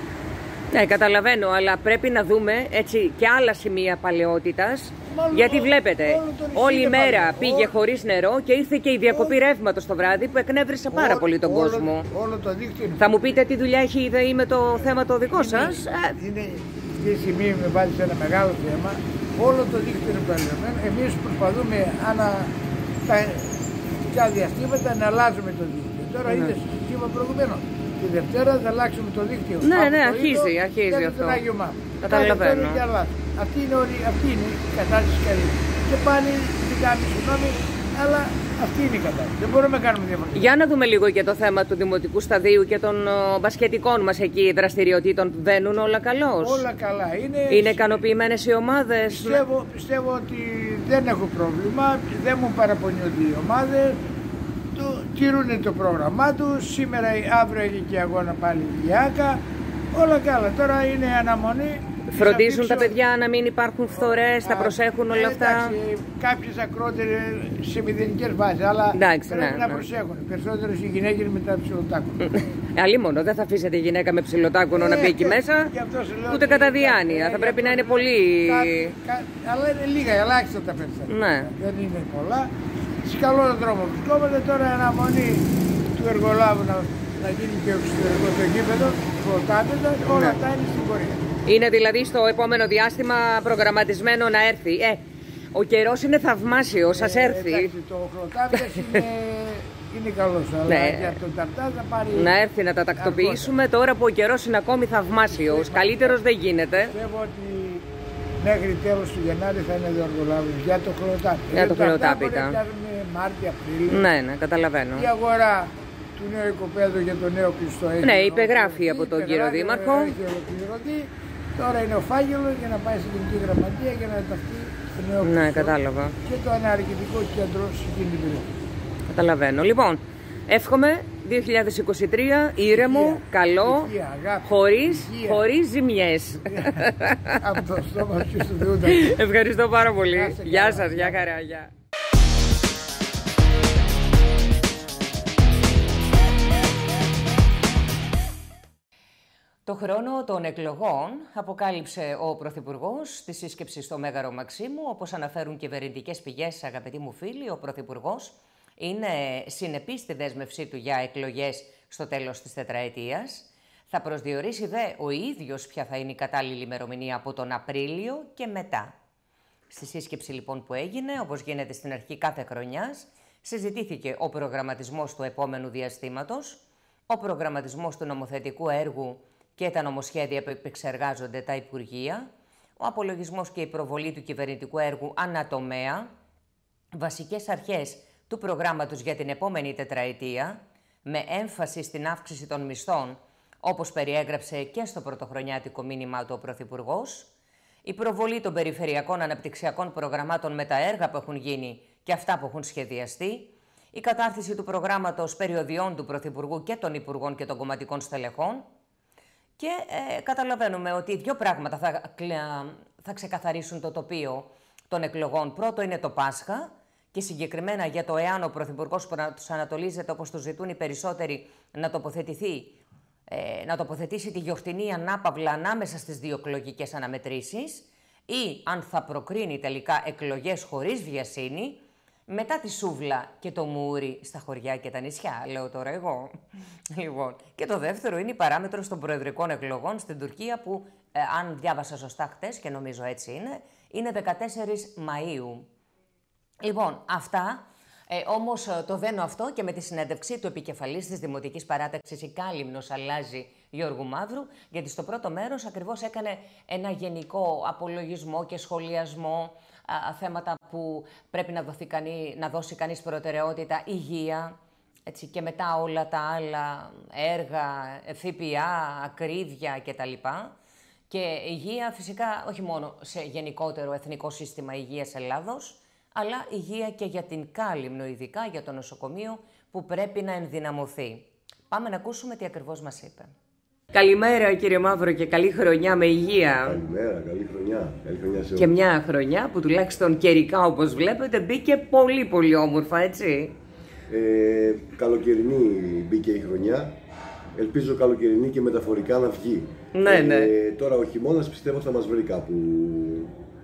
Speaker 1: Ναι, καταλαβαίνω, αλλά πρέπει να δούμε έτσι και άλλα σημεία παλαιότητας.
Speaker 5: Μάλλον
Speaker 1: Γιατί
Speaker 5: ό-
Speaker 1: βλέπετε,
Speaker 5: όλο το νησί
Speaker 1: όλη η
Speaker 5: είναι
Speaker 1: μέρα
Speaker 5: παλαιό.
Speaker 1: πήγε
Speaker 5: Ό-
Speaker 1: χωρίς νερό και ήρθε και η διακοπή ρεύματος το βράδυ που εκνεύρισε πάρα
Speaker 5: Όλο-
Speaker 1: πολύ τον
Speaker 5: όλο-
Speaker 1: κόσμο.
Speaker 5: Όλο το δίκτυο είναι
Speaker 1: Θα μου πείτε τι δουλειά έχει η ΔΕΗ με το θέμα το δικό σας;
Speaker 5: Είναι αυτή τη στιγμή με βάζει σε ένα μεγάλο θέμα. Όλο το δίκτυο είναι παλαιωμένο. Εμείς προσπαθούμε ανά τα τα διαστήματα να αλλάζουμε το δίκτυο. Τώρα
Speaker 1: Ναι.
Speaker 5: είδε είπα προηγουμένω. Τη Δευτέρα θα αλλάξουμε το δίκτυο.
Speaker 1: Ναι,
Speaker 5: Από
Speaker 1: ναι,
Speaker 5: το
Speaker 1: αρχίζει,
Speaker 5: Ήλιο
Speaker 1: αρχίζει
Speaker 5: μέχρι
Speaker 1: αυτό.
Speaker 5: Τον Άγιο Μάρκο.
Speaker 1: Καταλαβαίνω.
Speaker 5: Τώρα και αλλάζει. Αυτή είναι, όλη, αυτή είναι η κατάσταση καλή. Και πάλι την κάνουμε συγγνώμη, αλλά αυτή είναι η κατάσταση. Δεν μπορούμε να κάνουμε διαφορετικά.
Speaker 1: Για να δούμε λίγο και το θέμα του Δημοτικού Σταδίου και των ο, μπασκετικών μας εκεί δραστηριοτήτων. Βαίνουν όλα καλώς;
Speaker 5: Όλα καλά. Είναι,
Speaker 1: Είναι ικανοποιημένες οι ομάδες;
Speaker 5: Πιστεύω, πιστεύω ότι δεν έχω πρόβλημα, δεν μου παραπονιούνται οι ομάδες, το, τηρούν το πρόγραμμά τους, σήμερα αύριο έχει και αγώνα πάλι η ΆΚΑ, όλα καλά, τώρα είναι αναμονή.
Speaker 1: Φροντίζουν
Speaker 5: Θα
Speaker 1: τα
Speaker 5: δείξω-
Speaker 1: παιδιά να μην υπάρχουν φθορές, θα
Speaker 5: Α,
Speaker 1: προσέχουν όλα
Speaker 5: ε,
Speaker 1: αυτά.
Speaker 5: Εντάξει, κάποιες ακρότερες σε μηδενικές βάσεις, αλλά
Speaker 1: Εντάξει,
Speaker 5: πρέπει
Speaker 1: ναι,
Speaker 5: να
Speaker 1: ναι.
Speaker 5: προσέχουν. Περισσότερες οι γυναίκες με τα ψιλοτάκουνα.
Speaker 1: Αλίμονο, δεν θα αφήσετε γυναίκα με ψηλοτάκονο να μπει εκεί
Speaker 5: Ε,
Speaker 1: μέσα,
Speaker 5: γι' αυτό σου λέω
Speaker 1: ούτε
Speaker 5: ότι
Speaker 1: κατά
Speaker 5: κα-
Speaker 1: διάνοια.
Speaker 5: ε,
Speaker 1: Θα
Speaker 5: γι'
Speaker 1: πρέπει
Speaker 5: αυτό
Speaker 1: να είναι
Speaker 5: σου λέω
Speaker 1: πολύ.
Speaker 5: κα- κα- αλλά είναι λίγα, ελάχιστα τα περιστατικά.
Speaker 1: Ναι.
Speaker 5: Δεν είναι πολλά. Σε καλό δρόμο βρισκόμαστε τώρα αναμονή του εργολάβου να, να γίνει και εξωτερικό το γήπεδο, φωτάπεδα, όλα
Speaker 1: Ναι.
Speaker 5: αυτά είναι στην πορεία.
Speaker 1: Είναι δηλαδή στο επόμενο διάστημα προγραμματισμένο να έρθει. Ε, ο καιρός είναι θαυμάσιος, σα
Speaker 5: Ε,
Speaker 1: έρθει.
Speaker 5: εντάξει, το χρωτάπεδας είναι, είναι καλός, αλλά
Speaker 1: Ναι.
Speaker 5: για τον ταρτά θα πάρει...
Speaker 1: Να έρθει να τα τακτοποιήσουμε τώρα που ο καιρός είναι ακόμη θαυμάσιος. Καλύτερος δεν γίνεται.
Speaker 5: Πιστεύω ότι μέχρι τέλος του Γενάρη θα είναι διοργολάβος για το χρωτάπεδα.
Speaker 1: Για το
Speaker 5: ταρτά
Speaker 1: χρωτάπεδα.
Speaker 5: μπορεί να φτιάχνουμε Μάρτιο, Απρίλιο.
Speaker 1: Ναι, ναι, καταλαβαίνω.
Speaker 5: Η αγορά του νέου οικοπαίδου για το νέο κλειστό έχει
Speaker 1: Ναι,
Speaker 5: ολοκληρωθεί,
Speaker 1: υπεγράφει από τον κύριο
Speaker 5: υπεγράφει,
Speaker 1: Δήμαρχο.
Speaker 5: Έχει ολοκληρωθεί. Τώρα είναι ο φάγελο για να πάει στην Γενική Γραμματεία για να ταυτεί στο νέο
Speaker 1: Ναι,
Speaker 5: κλειστό
Speaker 1: κατάλαβα.
Speaker 5: και το αναρκητικό κέντρο σε εκείνη την περιοχή.
Speaker 1: Καταλαβαίνω. Λοιπόν, εύχομαι 2023 ήρεμο,
Speaker 5: Υγεία,
Speaker 1: καλό,
Speaker 5: υγεία, αγάπη,
Speaker 1: χωρίς,
Speaker 5: υγεία.
Speaker 1: χωρίς ζημιές.
Speaker 5: Από το στόμα σου του Θεού τα
Speaker 1: Ευχαριστώ πάρα
Speaker 5: Να
Speaker 1: πολύ.
Speaker 5: είστε
Speaker 1: Γεια
Speaker 5: καλά.
Speaker 1: σας, γεια χαρά, γεια. Το χρόνο των εκλογών αποκάλυψε ο Πρωθυπουργός στη σύσκεψη στο Μέγαρο Μαξίμου. Όπως αναφέρουν κυβερνητικέ πηγές, αγαπητοί μου φίλοι, ο Πρωθυπουργός είναι συνεπής στη δέσμευσή του για εκλογές στο τέλος της τετραετίας. Θα προσδιορίσει δε ο ίδιος ποια θα είναι η κατάλληλη ημερομηνία από τον Απρίλιο και μετά. Στη σύσκεψη λοιπόν που έγινε, όπως γίνεται στην αρχή κάθε χρονιάς, συζητήθηκε ο προγραμματισμός του επόμενου διαστήματος, ο προγραμματισμός του νομοθετικού έργου και τα νομοσχέδια που επεξεργάζονται τα Υπουργεία, ο απολογισμός και η προβολή του κυβερνητικού έργου ανατομέα, βασικές αρχές του προγράμματος για την επόμενη τετραετία, με έμφαση στην αύξηση των μισθών, όπως περιέγραψε και στο πρωτοχρονιάτικο μήνυμα του ο Πρωθυπουργός, η προβολή των περιφερειακών αναπτυξιακών προγραμμάτων με τα έργα που έχουν γίνει και αυτά που έχουν σχεδιαστεί, η κατάρτιση του προγράμματος περιοδιών του Πρωθυπουργού και των Υπουργών και των κομματικών στελεχών και ε, καταλαβαίνουμε ότι δύο πράγματα θα, κλα- θα ξεκαθαρίσουν το τοπίο των εκλογών. Πρώτο είναι το Πάσχα και συγκεκριμένα για το εάν ο Πρωθυπουργός που τους ανατολίζεται όπως τους ζητούν οι περισσότεροι να τοποθετηθεί ε, να τοποθετήσει τη γιορτινή ανάπαυλα ανάμεσα στις δύο εκλογικές αναμετρήσεις ή αν θα προκρίνει τελικά εκλογές χωρίς βιασύνη μετά τη σούβλα και το μούρι στα χωριά και τα νησιά, λέω τώρα εγώ. Λοιπόν, και το δεύτερο είναι η παράμετρος των προεδρικών εκλογών στην Τουρκία που, ε, αν διάβασα σωστά χτες και νομίζω έτσι είναι, είναι 14 Μαΐου. Λοιπόν, αυτά. Ε, Όμως το δένω αυτό και με τη συνέντευξη του επικεφαλής της Δημοτικής Παράταξης η Κάλυμνος αλλάζει Γιώργου Μαύρου, γιατί στο πρώτο μέρος ακριβώς έκανε ένα γενικό απολογισμό και σχολιασμό α, θέματα που πρέπει να, δοθεί κανεί, να δώσει κανείς προτεραιότητα, υγεία, έτσι, και μετά όλα τα άλλα έργα, ΦΠΑ, ακρίβεια κτλ. Και υγεία φυσικά όχι μόνο σε γενικότερο εθνικό σύστημα υγείας Ελλάδος, αλλά υγεία και για την Κάλυμνο, ειδικά για το νοσοκομείο που πρέπει να ενδυναμωθεί. Πάμε να ακούσουμε τι ακριβώς μας είπε. Καλημέρα κύριε Μαύρο και καλή χρονιά με υγεία.
Speaker 6: Καλημέρα, καλή χρονιά. Καλή χρονιά σε
Speaker 1: Και
Speaker 6: όλους.
Speaker 1: μια χρονιά που τουλάχιστον καιρικά όπως βλέπετε μπήκε πολύ πολύ όμορφα έτσι.
Speaker 6: Ε, καλοκαιρινή μπήκε η χρονιά. Ελπίζω καλοκαιρινή και μεταφορικά να βγει.
Speaker 1: Ναι, ναι.
Speaker 6: Ε, τώρα ο χειμώνας πιστεύω θα μας βρει κάπου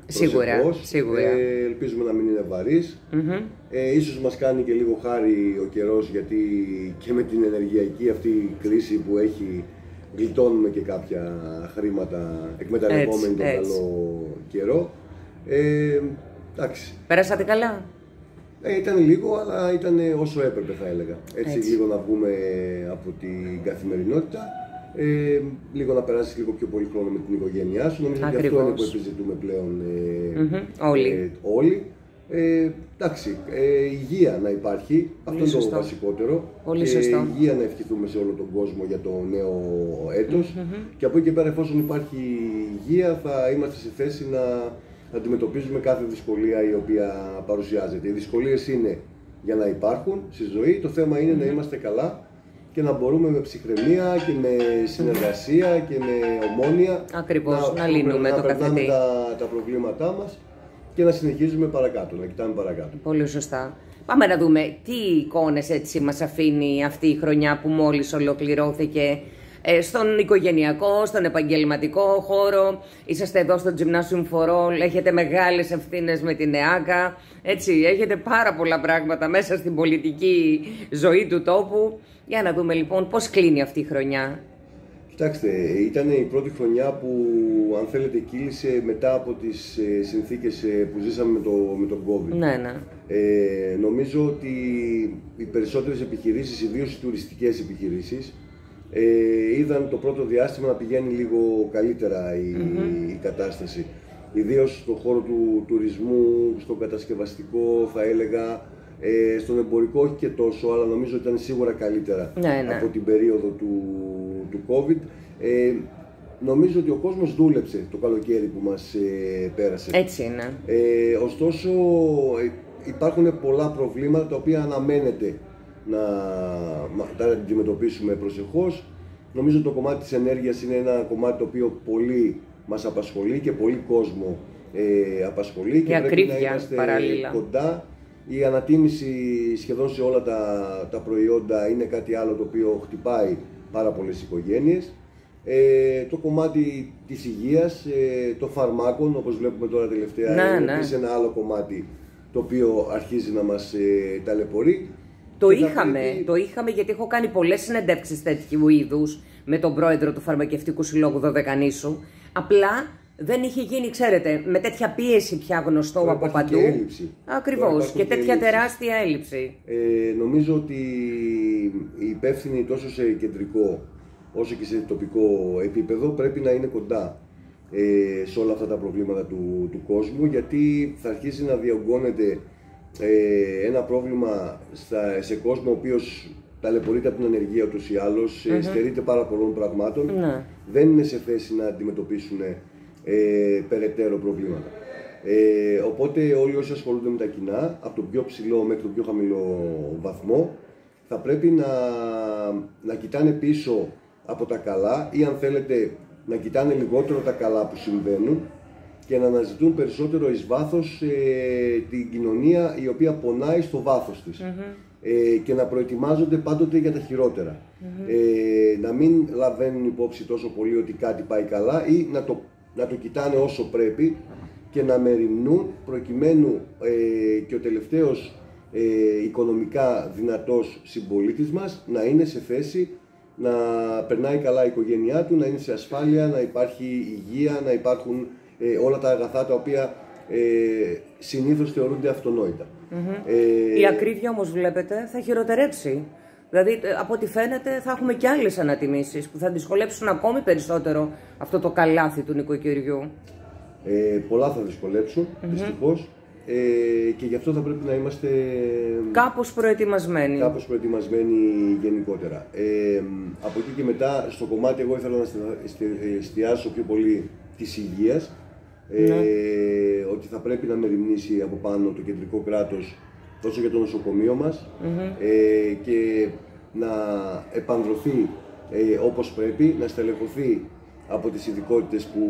Speaker 1: Σίγουρα,
Speaker 6: προσεχώς.
Speaker 1: σίγουρα.
Speaker 6: Ε, ελπίζουμε να μην είναι βαρύς.
Speaker 1: Μμμ.
Speaker 6: Ε, ίσως μας κάνει και λίγο χάρη ο καιρός γιατί και με την ενεργειακή αυτή κρίση που έχει γλιτώνουμε και κάποια χρήματα εκμεταλλευόμενοι τον
Speaker 1: Έτσι,
Speaker 6: καλό καιρό. Ε, εντάξει,
Speaker 1: Πέρασατε καλά;
Speaker 6: Ε, ήταν λίγο, αλλά ήταν όσο έπρεπε θα έλεγα. Έτσι,
Speaker 1: Έτσι.
Speaker 6: λίγο να βγούμε από την καθημερινότητα, ε, λίγο να περάσεις λίγο πιο πολύ χρόνο με την οικογένειά σου. Νομίζω ότι αυτό
Speaker 1: Ακριβώς.
Speaker 6: είναι που επιζητούμε πλέον ε,
Speaker 1: Μμμ, όλοι.
Speaker 6: ε, όλοι. Ε, εντάξει, ε, υγεία να υπάρχει, αυτό είναι
Speaker 1: σωστό.
Speaker 6: το βασικότερο.
Speaker 1: Πολύ
Speaker 6: και
Speaker 1: σωστό.
Speaker 6: υγεία να ευχηθούμε σε όλο τον κόσμο για το νέο έτος. Και από εκεί και πέρα, εφόσον υπάρχει υγεία, θα είμαστε σε θέση να αντιμετωπίζουμε κάθε δυσκολία η οποία παρουσιάζεται. Οι δυσκολίες είναι για να υπάρχουν στη ζωή, το θέμα είναι να είμαστε καλά και να μπορούμε με ψυχραιμία και με συνεργασία και με ομόνια
Speaker 1: Ακριβώς, να λύνουμε το
Speaker 6: περνάμε
Speaker 1: καθετή.
Speaker 6: τα, τα προβλήματά μας και να συνεχίζουμε παρακάτω, να κοιτάμε παρακάτω.
Speaker 1: Πολύ σωστά. Πάμε να δούμε τι εικόνες έτσι μας αφήνει αυτή η χρονιά που μόλις ολοκληρώθηκε ε, στον οικογενειακό, στον επαγγελματικό χώρο. Είσαστε εδώ στο Gymnasium for All, έχετε μεγάλες ευθύνες με την ΕΑΚΑ, έτσι, έχετε πάρα πολλά πράγματα μέσα στην πολιτική ζωή του τόπου. Για να δούμε λοιπόν πώς κλείνει αυτή η χρονιά.
Speaker 6: Κοιτάξτε, ήταν η πρώτη χρονιά που, αν θέλετε, κύλησε μετά από τις ε, συνθήκες ε, που ζήσαμε με, το, με τον COVID.
Speaker 1: Ναι, ναι.
Speaker 6: Ε, νομίζω ότι οι περισσότερες επιχειρήσεις, ιδίως οι τουριστικές επιχειρήσεις, ε, είδαν το πρώτο διάστημα να πηγαίνει λίγο καλύτερα η, η κατάσταση. Ιδίως στον χώρο του τουρισμού, στο κατασκευαστικό θα έλεγα, ε, στον εμπορικό όχι και τόσο, αλλά νομίζω ότι ήταν σίγουρα καλύτερα
Speaker 1: Ναι, ναι.
Speaker 6: από την περίοδο του, του COVID. Ε, νομίζω ότι ο κόσμος δούλεψε το καλοκαίρι που μας ε, πέρασε.
Speaker 1: Έτσι είναι.
Speaker 6: Ε, ωστόσο, ε, υπάρχουν πολλά προβλήματα τα οποία αναμένεται να, μα- να αντιμετωπίσουμε προσεχώς. Νομίζω το κομμάτι της ενέργειας είναι ένα κομμάτι το οποίο πολύ μας απασχολεί και πολύ κόσμο ε, απασχολεί και πρέπει να
Speaker 1: ακρίβεια
Speaker 6: είμαστε
Speaker 1: παράλληλα.
Speaker 6: κοντά. Η ανατίμηση σχεδόν σε όλα τα, τα προϊόντα είναι κάτι άλλο το οποίο χτυπάει πάρα πολλές οικογένειες. Ε, το κομμάτι της υγείας, ε, των φαρμάκων, όπως βλέπουμε τώρα τελευταία,
Speaker 1: Ναι,
Speaker 6: είναι
Speaker 1: ναι.
Speaker 6: επίσης ένα άλλο κομμάτι το οποίο αρχίζει να μας ε, ταλαιπωρεί.
Speaker 1: Το
Speaker 6: Και θα
Speaker 1: είχαμε,
Speaker 6: πρέπει-
Speaker 1: το είχαμε γιατί έχω κάνει πολλές συνεντεύξεις τέτοιου είδους με τον πρόεδρο του Φαρμακευτικού Συλλόγου Δωδεκανήσου. Απλά δεν είχε γίνει, ξέρετε, με τέτοια πίεση πια γνωστό
Speaker 6: Τώρα
Speaker 1: από
Speaker 6: υπάρχει
Speaker 1: παντού.
Speaker 6: και έλλειψη. Τώρα
Speaker 1: Ακριβώς.
Speaker 6: υπάρχουν
Speaker 1: Και
Speaker 6: και
Speaker 1: τέτοια
Speaker 6: έλλειψη.
Speaker 1: τεράστια έλλειψη.
Speaker 6: Ε, νομίζω ότι οι υπεύθυνοι τόσο σε κεντρικό όσο και σε τοπικό επίπεδο πρέπει να είναι κοντά ε, σε όλα αυτά τα προβλήματα του, του κόσμου γιατί θα αρχίσει να διωγγώνεται ε, ένα πρόβλημα στα, σε κόσμο ο οποίος ταλαιπωρείται από την ανεργία ούτως ή άλλως, ε, στερείται πάρα πολλών πραγμάτων,
Speaker 1: Ναι.
Speaker 6: δεν είναι σε θέση να αντιμετωπίσουν ε, περαιτέρω προβλήματα. Ε, οπότε όλοι όσοι ασχολούνται με τα κοινά, από το πιο ψηλό μέχρι το πιο χαμηλό βαθμό, θα πρέπει να, να κοιτάνε πίσω από τα καλά ή αν θέλετε να κοιτάνε λιγότερο τα καλά που συμβαίνουν και να αναζητούν περισσότερο εις βάθος ε, την κοινωνία η οποία πονάει στο βάθος της. Ε, και να προετοιμάζονται πάντοτε για τα χειροτερα Ε, να μην λαβαίνουν υπόψη τόσο πολύ ότι κάτι πάει καλά ή να το, να το κοιτάνε όσο πρέπει και να μεριμνούν προκειμένου ε, και ο τελευταίος ε, οικονομικά δυνατός συμπολίτης μας να είναι σε θέση να περνάει καλά η οικογένειά του, να είναι σε ασφάλεια, να υπάρχει υγεία, να υπάρχουν ε, όλα τα αγαθά τα οποία ε, συνήθως θεωρούνται αυτονόητα. Ε,
Speaker 1: Η ακρίβεια όμως βλέπετε θα χειροτερέψει. Δηλαδή ε, από ό,τι φαίνεται θα έχουμε και άλλες ανατιμήσεις που θα δυσκολέψουν ακόμη περισσότερο αυτό το καλάθι του νοικοκυριού.
Speaker 6: ε, πολλά θα δυσκολέψουν, δυστυχώς, ε, και γι' αυτό θα πρέπει να είμαστε
Speaker 1: Κάπως προετοιμασμένοι.
Speaker 6: κάπως προετοιμασμένοι γενικότερα. Ε, από εκεί και μετά, στο κομμάτι, εγώ ήθελα να εστια- εστι- εστιάσω πιο πολύ της υγείας, ε, ότι θα πρέπει να μεριμνήσει από πάνω το κεντρικό κράτος τόσο για το νοσοκομείο μας ε, και να επανδρωθεί ε, όπως πρέπει, να στελεχωθεί από τις ειδικότητες που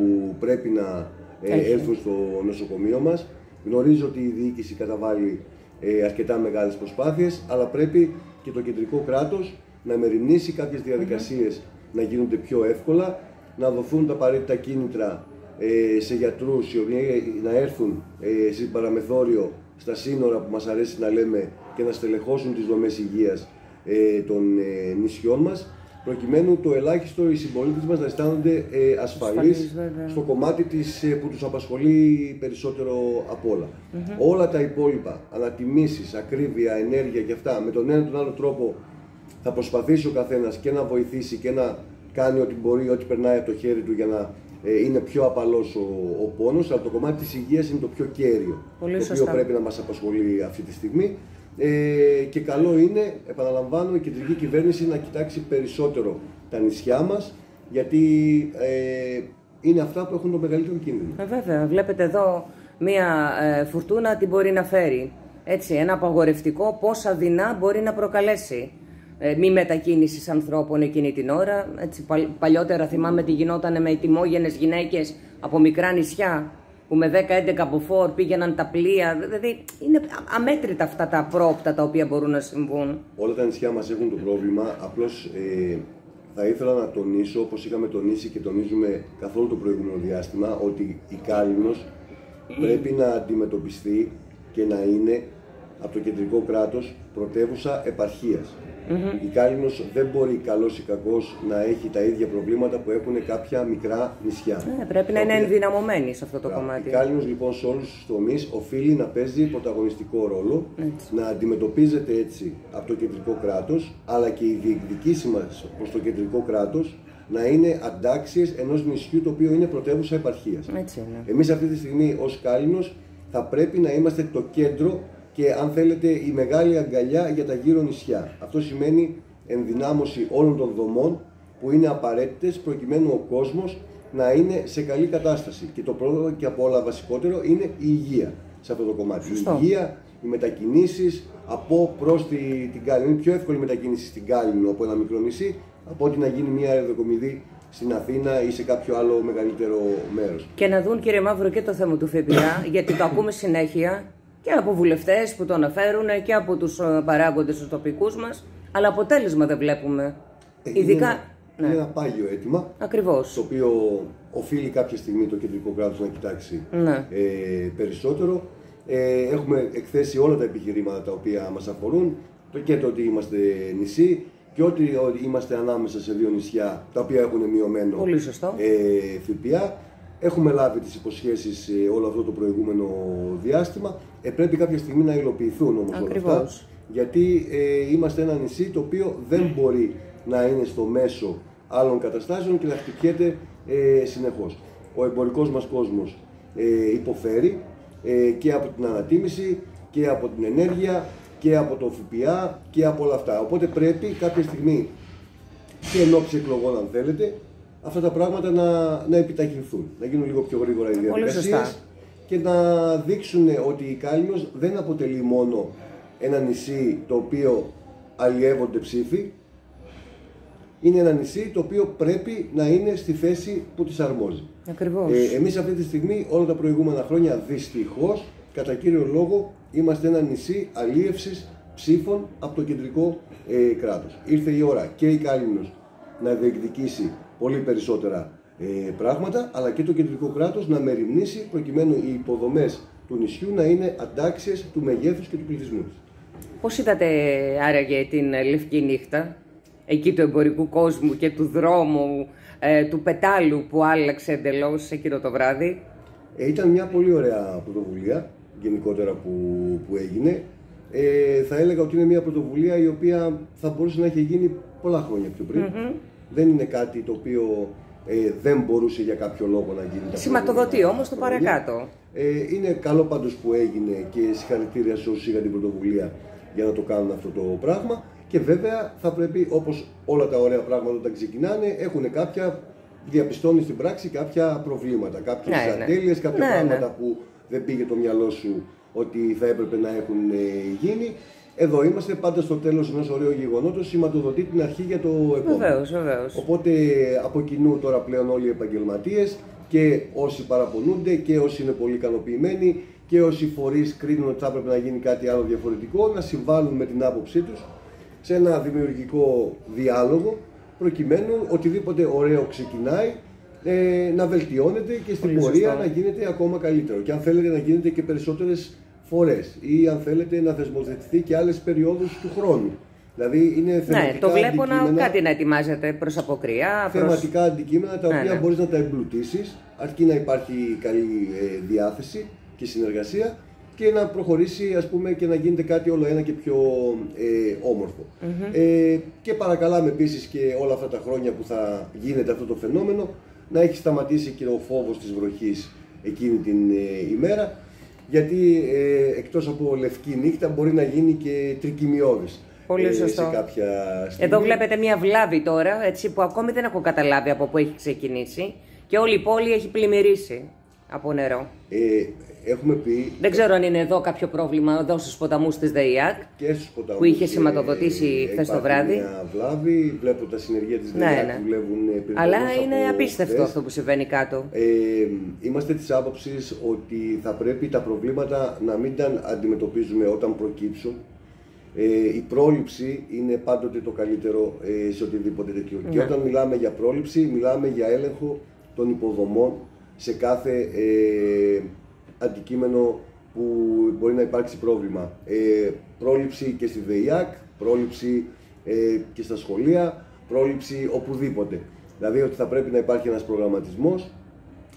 Speaker 6: πρέπει να ε,
Speaker 1: Έχει.
Speaker 6: έρθουν στο νοσοκομείο μας. Γνωρίζω ότι η διοίκηση καταβάλει ε, αρκετά μεγάλες προσπάθειες, αλλά πρέπει και το κεντρικό κράτος να μεριμνήσει κάποιες διαδικασίες να γίνονται πιο εύκολα, να δοθούν τα απαραίτητα κίνητρα ε, σε γιατρούς οι οποίοι να έρθουν ε, στην παραμεθόριο στα σύνορα που μας αρέσει να λέμε και να στελεχώσουν τις δομές υγείας ε, των ε, νησιών μας προκειμένου το ελάχιστο οι συμπολίτες μας να αισθάνονται ε, ασφαλείς
Speaker 1: Ασφαλείς, βέβαια.
Speaker 6: στο κομμάτι της, ε, που τους απασχολεί περισσότερο απ' όλα. Όλα τα υπόλοιπα, ανατιμήσεις, ακρίβεια, ενέργεια και αυτά, με τον ένα ή τον άλλο τρόπο θα προσπαθήσει ο καθένας και να βοηθήσει και να κάνει ό,τι μπορεί, ό,τι περνάει από το χέρι του για να ε, είναι πιο απαλός ο, ο πόνος, αλλά το κομμάτι της υγείας είναι το πιο κέριο,
Speaker 1: Πολύ
Speaker 6: το
Speaker 1: σωστά.
Speaker 6: οποίο πρέπει να μας απασχολεί αυτή τη στιγμή. Ε, και καλό είναι, επαναλαμβάνω, η κεντρική κυβέρνηση να κοιτάξει περισσότερο τα νησιά μας, γιατί ε, είναι αυτά που έχουν το μεγαλύτερο κίνδυνο.
Speaker 1: Ε, βέβαια, βλέπετε εδώ μία ε, φουρτούνα τι μπορεί να φέρει. Έτσι, ένα απαγορευτικό πόσα δεινά μπορεί να προκαλέσει. Ε, μη μετακίνησης ανθρώπων εκείνη την ώρα. Έτσι, παλ- παλιότερα θυμάμαι τι γινόταν με οι τιμόγενες γυναίκες από μικρά νησιά που με 10-11 από φόρ πήγαιναν τα πλοία. Δηλαδή, είναι α- αμέτρητα αυτά τα πρόοπτα τα οποία μπορούν να συμβούν.
Speaker 6: Όλα τα νησιά μας έχουν το πρόβλημα, απλώς ε, θα ήθελα να τονίσω, όπως είχαμε τονίσει και τονίζουμε καθ' όλο το προηγούμενο διάστημα, ότι η Κάλυμνος πρέπει να αντιμετωπιστεί και να είναι από το κεντρικό κράτος πρωτεύουσα επαρχίας. Η Κάλυμνος δεν μπορεί καλός ή κακός να έχει τα ίδια προβλήματα που έχουν κάποια μικρά νησιά.
Speaker 1: Ε, πρέπει να
Speaker 6: Τα
Speaker 1: είναι
Speaker 6: οποία-
Speaker 1: ενδυναμωμένοι σε αυτό το
Speaker 6: Μπράβο.
Speaker 1: κομμάτι.
Speaker 6: Η Κάλυμνος λοιπόν σε όλους τους τομείς οφείλει να παίζει πρωταγωνιστικό ρόλο, να αντιμετωπίζεται έτσι από το κεντρικό κράτος, αλλά και οι διεκδικήσεις μας προς το κεντρικό κράτος να είναι αντάξιες ενός νησιού το οποίο είναι πρωτεύουσα επαρχίας.
Speaker 1: Έτσι είναι.
Speaker 6: Εμείς αυτή τη στιγμή ως Κάλυμνος θα πρέπει να είμαστε το κέντρο και αν θέλετε η μεγάλη αγκαλιά για τα γύρω νησιά. Αυτό σημαίνει ενδυνάμωση όλων των δομών που είναι απαραίτητες προκειμένου ο κόσμος να είναι σε καλή κατάσταση. Και το πρώτο και από όλα βασικότερο είναι η υγεία σε αυτό το κομμάτι.
Speaker 1: Σωστό.
Speaker 6: Η υγεία, οι μετακινήσεις από προς τη, την Κάλυμνο. Είναι πιο εύκολη η μετακίνηση στην Κάλυμνο από ένα μικρό νησί από ότι να γίνει μια αεροδοκομιδή στην Αθήνα ή σε κάποιο άλλο μεγαλύτερο μέρος.
Speaker 1: Και να δουν κύριε Μαύρο και το θέμα του ΦΠΑ, γιατί το ακούμε συνέχεια και από βουλευτές που το αναφέρουν και από τους παράγοντες τους τοπικούς μας, αλλά αποτέλεσμα δεν βλέπουμε.
Speaker 6: Ε,
Speaker 1: Ειδικά.
Speaker 6: Είναι, ένα- είναι ένα πάγιο αίτημα,
Speaker 1: Ακριβώς.
Speaker 6: το οποίο οφείλει κάποια στιγμή το κεντρικό κράτος να κοιτάξει
Speaker 1: Ναι.
Speaker 6: ε, περισσότερο. Ε, έχουμε εκθέσει όλα τα επιχειρήματα τα οποία μας αφορούν, το και το ότι είμαστε νησί και ότι ότι είμαστε ανάμεσα σε δύο νησιά τα οποία έχουν μειωμένο
Speaker 1: Πολύ σωστό.
Speaker 6: ε, ΦΠΑ. Έχουμε λάβει τις υποσχέσεις ε, όλο αυτό το προηγούμενο διάστημα. Ε, πρέπει κάποια στιγμή να υλοποιηθούν όμως όλα
Speaker 1: Ακριβώς.
Speaker 6: αυτά. Γιατί ε, είμαστε ένα νησί το οποίο δεν μπορεί να είναι στο μέσο άλλων καταστάσεων και να χτυπιέται ε, συνεχώς. Ο εμπορικός μας κόσμος ε, υποφέρει ε, και από την ανατίμηση και από την ενέργεια και από το ΦΠΑ και από όλα αυτά. Οπότε πρέπει κάποια στιγμή και εν ώψη εκλογών αν θέλετε, αυτά τα πράγματα να, να επιταχυνθούν, να γίνουν λίγο πιο γρήγορα οι
Speaker 1: Πολύ
Speaker 6: διαδικασίες
Speaker 1: σωστά.
Speaker 6: και να δείξουν ότι η Κάλυμνος δεν αποτελεί μόνο ένα νησί το οποίο αλλιεύονται ψήφοι, είναι ένα νησί το οποίο πρέπει να είναι στη θέση που της αρμόζει.
Speaker 1: Ακριβώς.
Speaker 6: Ε, εμείς αυτή τη στιγμή όλα τα προηγούμενα χρόνια δυστυχώς κατά κύριο λόγο είμαστε ένα νησί αλίευσης ψήφων από το κεντρικό ε, κράτος. Ήρθε η ώρα και η Κάλυμνος να διεκδικήσει πολύ περισσότερα ε, πράγματα αλλά και το κεντρικό κράτος να μεριμνήσει προκειμένου οι υποδομές του νησιού να είναι αντάξιες του μεγέθους και του πληθυσμού της.
Speaker 1: Πώς είδατε άραγε την ε, λευκή νύχτα, εκεί του εμπορικού κόσμου και του δρόμου, ε, του πετάλου που άλλαξε εντελώς εκείνο το βράδυ;
Speaker 6: Ε, ήταν μια πολύ ωραία πρωτοβουλία γενικότερα που, που έγινε. Ε, θα έλεγα ότι είναι μια πρωτοβουλία η οποία θα μπορούσε να έχει γίνει πολλά χρόνια πιο πριν. Δεν είναι κάτι το οποίο ε, δεν μπορούσε για κάποιο λόγο να γίνει. τα
Speaker 1: Σηματοδοτεί
Speaker 6: προηγούμενα
Speaker 1: όμως το
Speaker 6: χρόνια.
Speaker 1: παρακάτω.
Speaker 6: Ε, είναι καλό πάντως που έγινε και συγχαρητήρια σε όσους είχαν την πρωτοβουλία για να το κάνουν αυτό το πράγμα. Και βέβαια θα πρέπει όπως όλα τα ωραία πράγματα όταν ξεκινάνε έχουν κάποια, διαπιστώνεις στην πράξη κάποια προβλήματα, κάποιες
Speaker 1: Ναι, ναι.
Speaker 6: ατέλειες, κάποια
Speaker 1: Ναι, ναι.
Speaker 6: πράγματα που δεν πήγε το μυαλό σου ότι θα έπρεπε να έχουν ε, γίνει. Εδώ είμαστε πάντα στο τέλος ενός ωραίου γεγονότος, σηματοδοτεί την αρχή για το επόμενο.
Speaker 1: Βεβαίως, βεβαίως.
Speaker 6: Οπότε από κοινού τώρα πλέον όλοι οι επαγγελματίες και όσοι παραπονούνται και όσοι είναι πολύ ικανοποιημένοι και όσοι φορείς κρίνουν ότι θα έπρεπε να γίνει κάτι άλλο διαφορετικό να συμβάλλουν με την άποψή τους σε ένα δημιουργικό διάλογο προκειμένου οτιδήποτε ωραίο ξεκινάει ε, να βελτιώνεται και στην
Speaker 1: Πολύ
Speaker 6: πορεία
Speaker 1: σωστό.
Speaker 6: να γίνεται ακόμα καλύτερο. Και αν θέλετε να γίνεται και περισσότερες φορές ή αν θέλετε να θεσμοθετηθεί και άλλες περιόδους του χρόνου. Δηλαδή είναι
Speaker 1: Ναι,
Speaker 6: θεματικά
Speaker 1: το βλέπω να,
Speaker 6: αντικείμενα-
Speaker 1: κάτι να ετοιμάζεται προς αποκριά. προς-
Speaker 6: θεματικά αντικείμενα τα
Speaker 1: Ναι,
Speaker 6: οποία
Speaker 1: ναι.
Speaker 6: μπορείς να τα εμπλουτίσεις, αρκεί να υπάρχει καλή ε, διάθεση και συνεργασία και να προχωρήσει ας πούμε και να γίνεται κάτι όλο ένα και πιο ε, ομορφο. Ε, και παρακαλάμε επίσης και όλα αυτά τα χρόνια που θα γίνεται αυτό το φαινόμενο να έχει σταματήσει και ο φόβος της βροχής εκείνη την ε, ημέρα γιατί ε, εκτός από λευκή νύχτα μπορεί να γίνει και τρικυμιώδης
Speaker 1: Πολύ
Speaker 6: ε,
Speaker 1: σωστό.
Speaker 6: σε κάποια στιγμή.
Speaker 1: Εδώ βλέπετε μια βλάβη τώρα, έτσι, που ακόμη δεν έχω καταλάβει από πού έχει ξεκινήσει και όλη η πόλη έχει πλημμυρίσει από νερό.
Speaker 6: Ε, έχουμε πει
Speaker 1: Δεν ξέρω αν είναι εδώ κάποιο πρόβλημα, εδώ στους ποταμούς της ΔΕΙΑΚ.
Speaker 6: και στους ποταμούς
Speaker 1: Που είχε
Speaker 6: και,
Speaker 1: σηματοδοτήσει
Speaker 6: ε,
Speaker 1: χθες το
Speaker 6: υπάρχει
Speaker 1: βράδυ.
Speaker 6: Μια βλάβη, βλέπω τα συνεργεία της
Speaker 1: Ναι,
Speaker 6: ΔΕΙΑΚ
Speaker 1: ναι.
Speaker 6: που δουλεύουν ε, πυρηνικώς
Speaker 1: Αλλά
Speaker 6: από
Speaker 1: είναι απίστευτο
Speaker 6: χθες.
Speaker 1: αυτό που συμβαίνει κάτω.
Speaker 6: Ε, είμαστε της άποψης ότι θα πρέπει τα προβλήματα να μην τα αντιμετωπίζουμε όταν προκύψουν. Ε, η πρόληψη είναι πάντοτε το καλύτερο ε, σε οτιδήποτε τέτοιο. Και
Speaker 1: Ναι.
Speaker 6: όταν μιλάμε για πρόληψη, μιλάμε για έλεγχο των υποδομών σε κάθε ε, αντικείμενο που μπορεί να υπάρξει πρόβλημα. Ε, πρόληψη και στη ΔΕΙΑΚ, πρόληψη ε, και στα σχολεία, πρόληψη οπουδήποτε. Δηλαδή ότι θα πρέπει να υπάρχει ένας προγραμματισμός,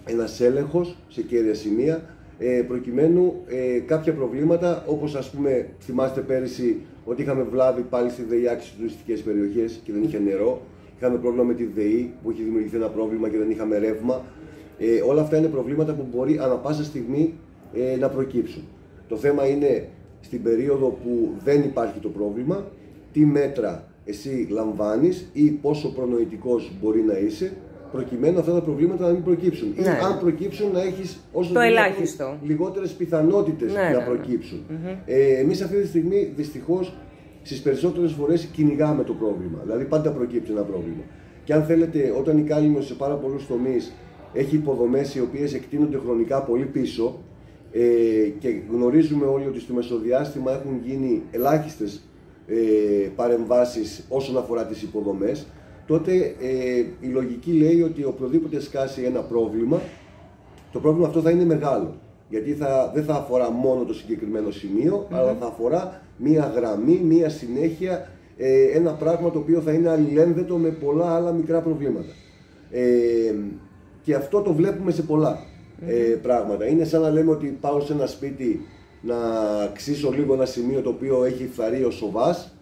Speaker 6: ένας έλεγχος σε κέρια σημεία, ε, προκειμένου ε, κάποια προβλήματα, όπως ας πούμε θυμάστε πέρυσι ότι είχαμε βλάβη πάλι στη ΔΕΙΑΚ στις τουριστικές περιοχές και δεν είχε νερό, είχαμε πρόβλημα με τη ΔΕΗ που είχε δημιουργηθεί ένα πρόβλημα και δεν είχαμε ρεύμα. Ε, όλα αυτά είναι προβλήματα που μπορεί ανα πάσα στιγμή ε, να προκύψουν. Το θέμα είναι στην περίοδο που δεν υπάρχει το πρόβλημα, τι μέτρα εσύ λαμβάνεις ή πόσο προνοητικός μπορεί να είσαι προκειμένου αυτά τα προβλήματα να μην προκύψουν. Ή
Speaker 1: Ναι.
Speaker 6: αν προκύψουν να έχεις όσο
Speaker 1: Το
Speaker 6: δυνατόν
Speaker 1: ελάχιστο.
Speaker 6: λιγότερες πιθανότητες
Speaker 1: Ναι,
Speaker 6: να
Speaker 1: ναι, ναι.
Speaker 6: προκύψουν. Ε, εμείς αυτή τη στιγμή δυστυχώς στις περισσότερες φορές κυνηγάμε το πρόβλημα. Δηλαδή πάντα προκύπτει ένα πρόβλημα. Και αν θέλετε, όταν η Κάλυμνος σε πάρα πολλούς τομείς έχει υποδομές οι οποίες εκτείνονται χρονικά πολύ πίσω ε, και γνωρίζουμε όλοι ότι στο μεσοδιάστημα έχουν γίνει ελάχιστες ε, παρεμβάσεις όσον αφορά τις υποδομές, τότε ε, η λογική λέει ότι οποιοδήποτε σκάσει ένα πρόβλημα, το πρόβλημα αυτό θα είναι μεγάλο. Γιατί θα, δεν θα αφορά μόνο το συγκεκριμένο σημείο, αλλά θα αφορά μία γραμμή, μία συνέχεια, ε, ένα πράγμα το οποίο θα είναι αλληλένδετο με πολλά άλλα μικρά προβλήματα. Ε, και αυτό το βλέπουμε σε πολλά ε, πράγματα. Είναι σαν να λέμε ότι πάω σε ένα σπίτι να ξύσω λίγο ένα σημείο το οποίο έχει φθαρεί ο σοβάς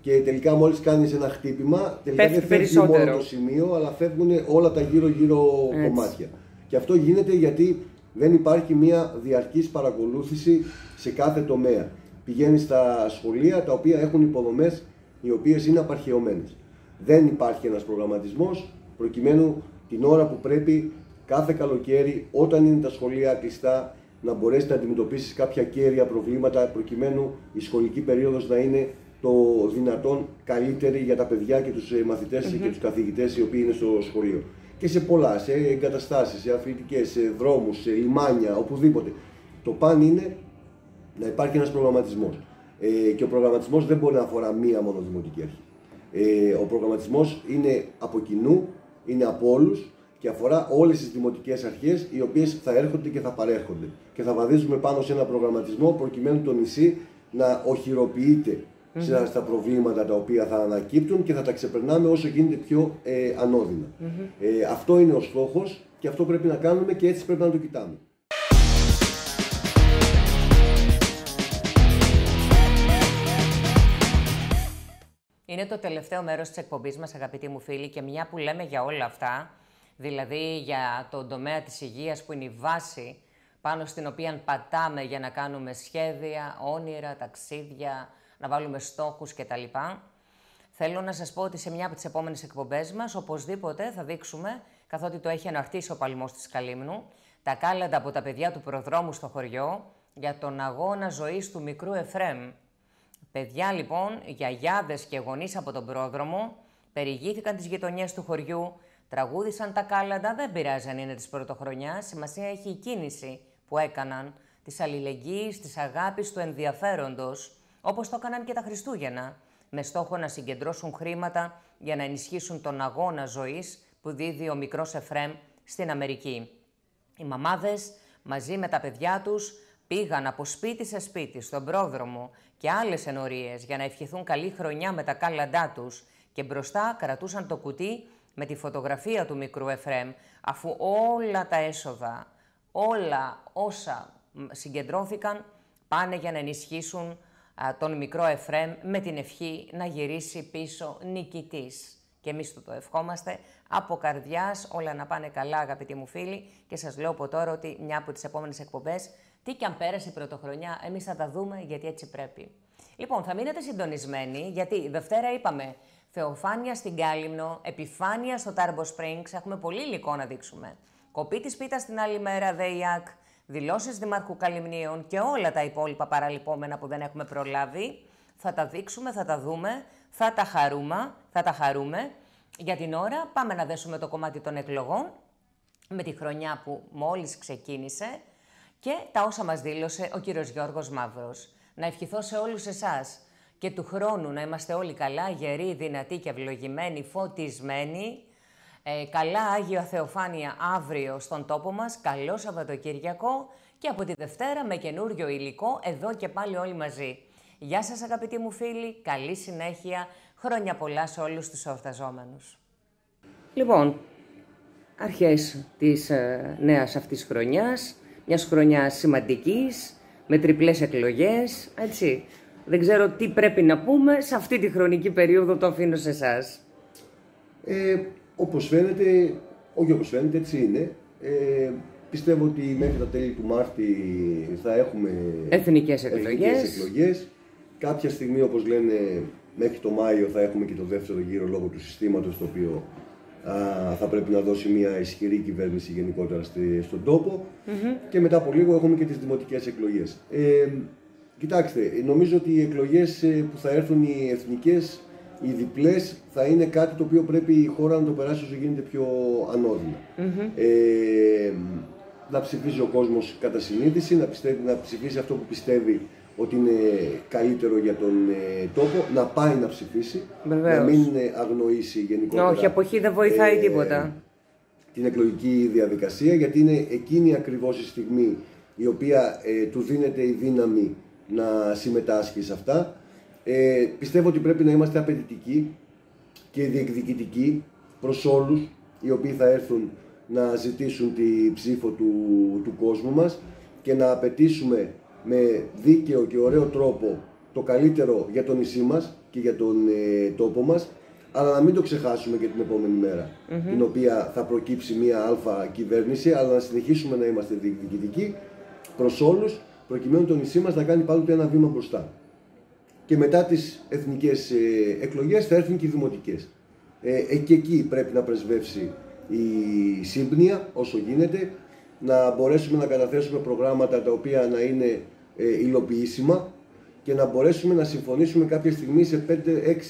Speaker 6: και τελικά μόλις κάνεις ένα χτύπημα, τελικά
Speaker 1: Πέφτει
Speaker 6: δεν φεύγει
Speaker 1: περισσότερο.
Speaker 6: μόνο το σημείο, αλλά φεύγουν όλα τα γύρω-γύρω
Speaker 1: Έτσι.
Speaker 6: κομμάτια. Και αυτό γίνεται γιατί δεν υπάρχει μια διαρκής παρακολούθηση σε κάθε τομέα. Πηγαίνεις στα σχολεία τα οποία έχουν υποδομές οι οποίες είναι απαρχαιωμένες. Δεν υπάρχει ένας προγραμματισμός προκειμένου την ώρα που πρέπει κάθε καλοκαίρι όταν είναι τα σχολεία κλειστά να μπορέσεις να αντιμετωπίσεις κάποια κέρια προβλήματα προκειμένου η σχολική περίοδος να είναι το δυνατόν καλύτερη για τα παιδιά και τους ε, μαθητες και τους καθηγητές οι οποίοι είναι στο σχολείο. Και σε πολλά, σε εγκαταστάσεις, σε αθλητικές, σε δρόμους, σε λιμάνια, οπουδήποτε. Το παν είναι να υπάρχει ένας προγραμματισμός. Ε, και ο προγραμματισμός δεν μπορεί να αφορά μία μόνο δημοτική αρχή. Ε, ο προγραμματισμός είναι από κοινού, είναι από όλους και αφορά όλες τις δημοτικές αρχές οι οποίες θα έρχονται και θα παρέρχονται. Και θα βαδίζουμε πάνω σε ένα προγραμματισμό προκειμένου το νησί να οχυροποιείται σε- στα προβλήματα τα οποία θα ανακύπτουν και θα τα ξεπερνάμε όσο γίνεται πιο ε, ανωδυνα Ε, αυτό είναι ο στόχος και αυτό πρέπει να κάνουμε και έτσι πρέπει να το κοιτάμε.
Speaker 1: Είναι το τελευταίο μέρος της εκπομπής μας, αγαπητοί μου φίλοι, και μια που λέμε για όλα αυτά, δηλαδή για τον τομέα της υγείας που είναι η βάση πάνω στην οποία πατάμε για να κάνουμε σχέδια, όνειρα, ταξίδια, να βάλουμε στόχους κτλ. Θέλω να σας πω ότι σε μια από τις επόμενες εκπομπές μας, οπωσδήποτε θα δείξουμε, καθότι το έχει αναρτήσει ο παλμός της Καλύμνου, τα κάλαντα από τα παιδιά του προδρόμου στο χωριό για τον αγώνα ζωής του μικρού Εφρέμ Παιδιά λοιπόν, γιαγιάδες και γονείς από τον πρόδρομο περιηγήθηκαν τις γειτονιές του χωριού, τραγούδισαν τα κάλαντα, δεν πειράζει αν είναι της πρωτοχρονιάς, σημασία έχει η κίνηση που έκαναν, της αλληλεγγύης, της αγάπης, του ενδιαφέροντος, όπως το έκαναν και τα Χριστούγεννα, με στόχο να συγκεντρώσουν χρήματα για να ενισχύσουν τον αγώνα ζωής που δίδει ο μικρός Εφρέμ στην Αμερική. Οι μαμάδες μαζί με τα παιδιά τους πήγαν από σπίτι σε σπίτι, στον πρόδρομο και άλλες ενορίες για να ευχηθούν καλή χρονιά με τα κάλαντά τους. Και μπροστά κρατούσαν το κουτί με τη φωτογραφία του μικρού Εφρέμ, αφού όλα τα έσοδα, όλα όσα συγκεντρώθηκαν πάνε για να ενισχύσουν τον μικρό Εφρέμ με την ευχή να γυρίσει πίσω νικητής. Και εμείς του το ευχόμαστε από καρδιάς, όλα να πάνε καλά αγαπητοί μου φίλοι. Και σας λέω από τώρα ότι μια από τις επόμενες εκπομπές, τι και αν πέρασε η πρωτοχρονιά, εμείς θα τα δούμε γιατί έτσι πρέπει. Λοιπόν, θα μείνετε συντονισμένοι γιατί Δευτέρα είπαμε Θεοφάνεια στην Κάλυμνο, επιφάνεια στο Τάρμπο Springs, έχουμε πολύ υλικό να δείξουμε. Κοπή της πίτας την άλλη μέρα, ΔΕΙΑΚ, δηλώσεις Δημαρχού Καλυμνίων και όλα τα υπόλοιπα παραλυπόμενα που δεν έχουμε προλάβει. Θα τα δείξουμε, θα τα δούμε, θα τα χαρούμε, θα τα χαρούμε. Για την ώρα πάμε να δέσουμε το κομμάτι των εκλογών με τη χρονιά που μόλις ξεκίνησε και τα όσα μας δήλωσε ο κύριος Γιώργος Μαύρος. Να ευχηθώ σε όλους εσάς και του χρόνου να είμαστε όλοι καλά, γεροί, δυνατοί και ευλογημένοι, φωτισμένοι. Ε, καλά Άγιο Θεοφάνεια αύριο στον τόπο μας, καλό Σαββατοκύριακο και από τη Δευτέρα με καινούριο υλικό εδώ και πάλι όλοι μαζί. Γεια σας αγαπητοί μου φίλοι, καλή συνέχεια, χρόνια πολλά σε όλους τους εορταζόμενους. Λοιπόν, αρχές της ε, νέας αυτής χρονιάς, μιας χρονιάς σημαντικής, με τριπλές εκλογές, έτσι. Δεν ξέρω τι πρέπει να πούμε, σε αυτή τη χρονική περίοδο το αφήνω σε εσάς.
Speaker 6: Ε, όπως φαίνεται, όχι όπως φαίνεται, έτσι είναι. Ε, πιστεύω ότι μέχρι τα τέλη του Μάρτη θα έχουμε
Speaker 1: εθνικές εκλογές.
Speaker 6: εθνικές εκλογές. Κάποια στιγμή, όπως λένε, μέχρι το Μάιο θα έχουμε και το δεύτερο γύρο λόγω του συστήματος, το οποίο α, θα πρέπει να δώσει μια ισχυρή κυβέρνηση γενικότερα στη, στον τοπο Και μετά από λίγο έχουμε και τις δημοτικές εκλογές. Ε, κοιτάξτε, νομίζω ότι οι εκλογές ε, που θα έρθουν οι εθνικές, οι διπλές, θα είναι κάτι το οποίο πρέπει η χώρα να το περάσει όσο γίνεται πιο ανωδυνα Ε, να ψηφίσει ο κόσμος κατά συνείδηση, να, πιστεύει, να ψηφίσει αυτό που πιστεύει ότι είναι καλύτερο για τον ε, τόπο, να πάει να ψηφίσει,
Speaker 1: Βεβαίως.
Speaker 6: να μην ε, αγνοήσει γενικότερα.
Speaker 1: Όχι, αποχή δεν βοηθάει
Speaker 6: ε,
Speaker 1: τίποτα.
Speaker 6: Την εκλογική διαδικασία, γιατί είναι εκείνη ακριβώς η στιγμή η οποία ε, του δίνεται η δύναμη να συμμετάσχει σε αυτά. Ε, πιστεύω ότι πρέπει να είμαστε απαιτητικοί και διεκδικητικοί προς όλους οι οποίοι θα έρθουν να ζητήσουν τη ψήφο του, του κόσμου μας και να απαιτήσουμε με δίκαιο και ωραίο τρόπο το καλύτερο για το νησί μας και για τον ε, τόπο μας αλλά να μην το ξεχάσουμε και την επόμενη μέρα, την οποία θα προκύψει μια αλφα κυβέρνηση, αλλά να συνεχίσουμε να είμαστε διεκδικητικοί προς όλους, προκειμένου το νησί μας να κάνει πάντοτε ένα βήμα μπροστά. Και μετά τις εθνικές ε, εκλογές θα έρθουν και οι δημοτικές. Ε, ε, και εκεί πρέπει να πρεσβεύσει η σύμπνοια όσο γίνεται, να μπορέσουμε να καταθέσουμε προγράμματα τα οποία να είναι ε, υλοποιήσιμα και να μπορέσουμε να συμφωνήσουμε κάποια στιγμή σε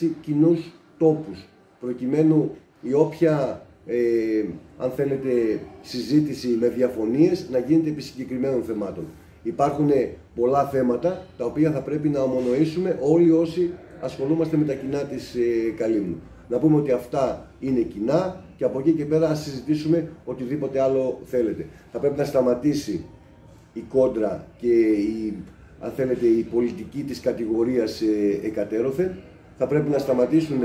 Speaker 6: 5-6 κοινούς τόπους προκειμένου η όποια ε, αν θέλετε συζήτηση με διαφωνίες να γίνεται επί συγκεκριμένων θεμάτων. Υπάρχουν πολλά θέματα τα οποία θα πρέπει να ομονοήσουμε όλοι όσοι ασχολούμαστε με τα κοινά της ε, Καλύμνου. Να πούμε ότι αυτά είναι κοινά και από εκεί και πέρα να συζητήσουμε οτιδήποτε άλλο θέλετε. Θα πρέπει να σταματήσει η κόντρα και η, αν θέλετε, η πολιτική της κατηγορίας ε, εκατέρωθεν. Θα πρέπει να σταματήσουν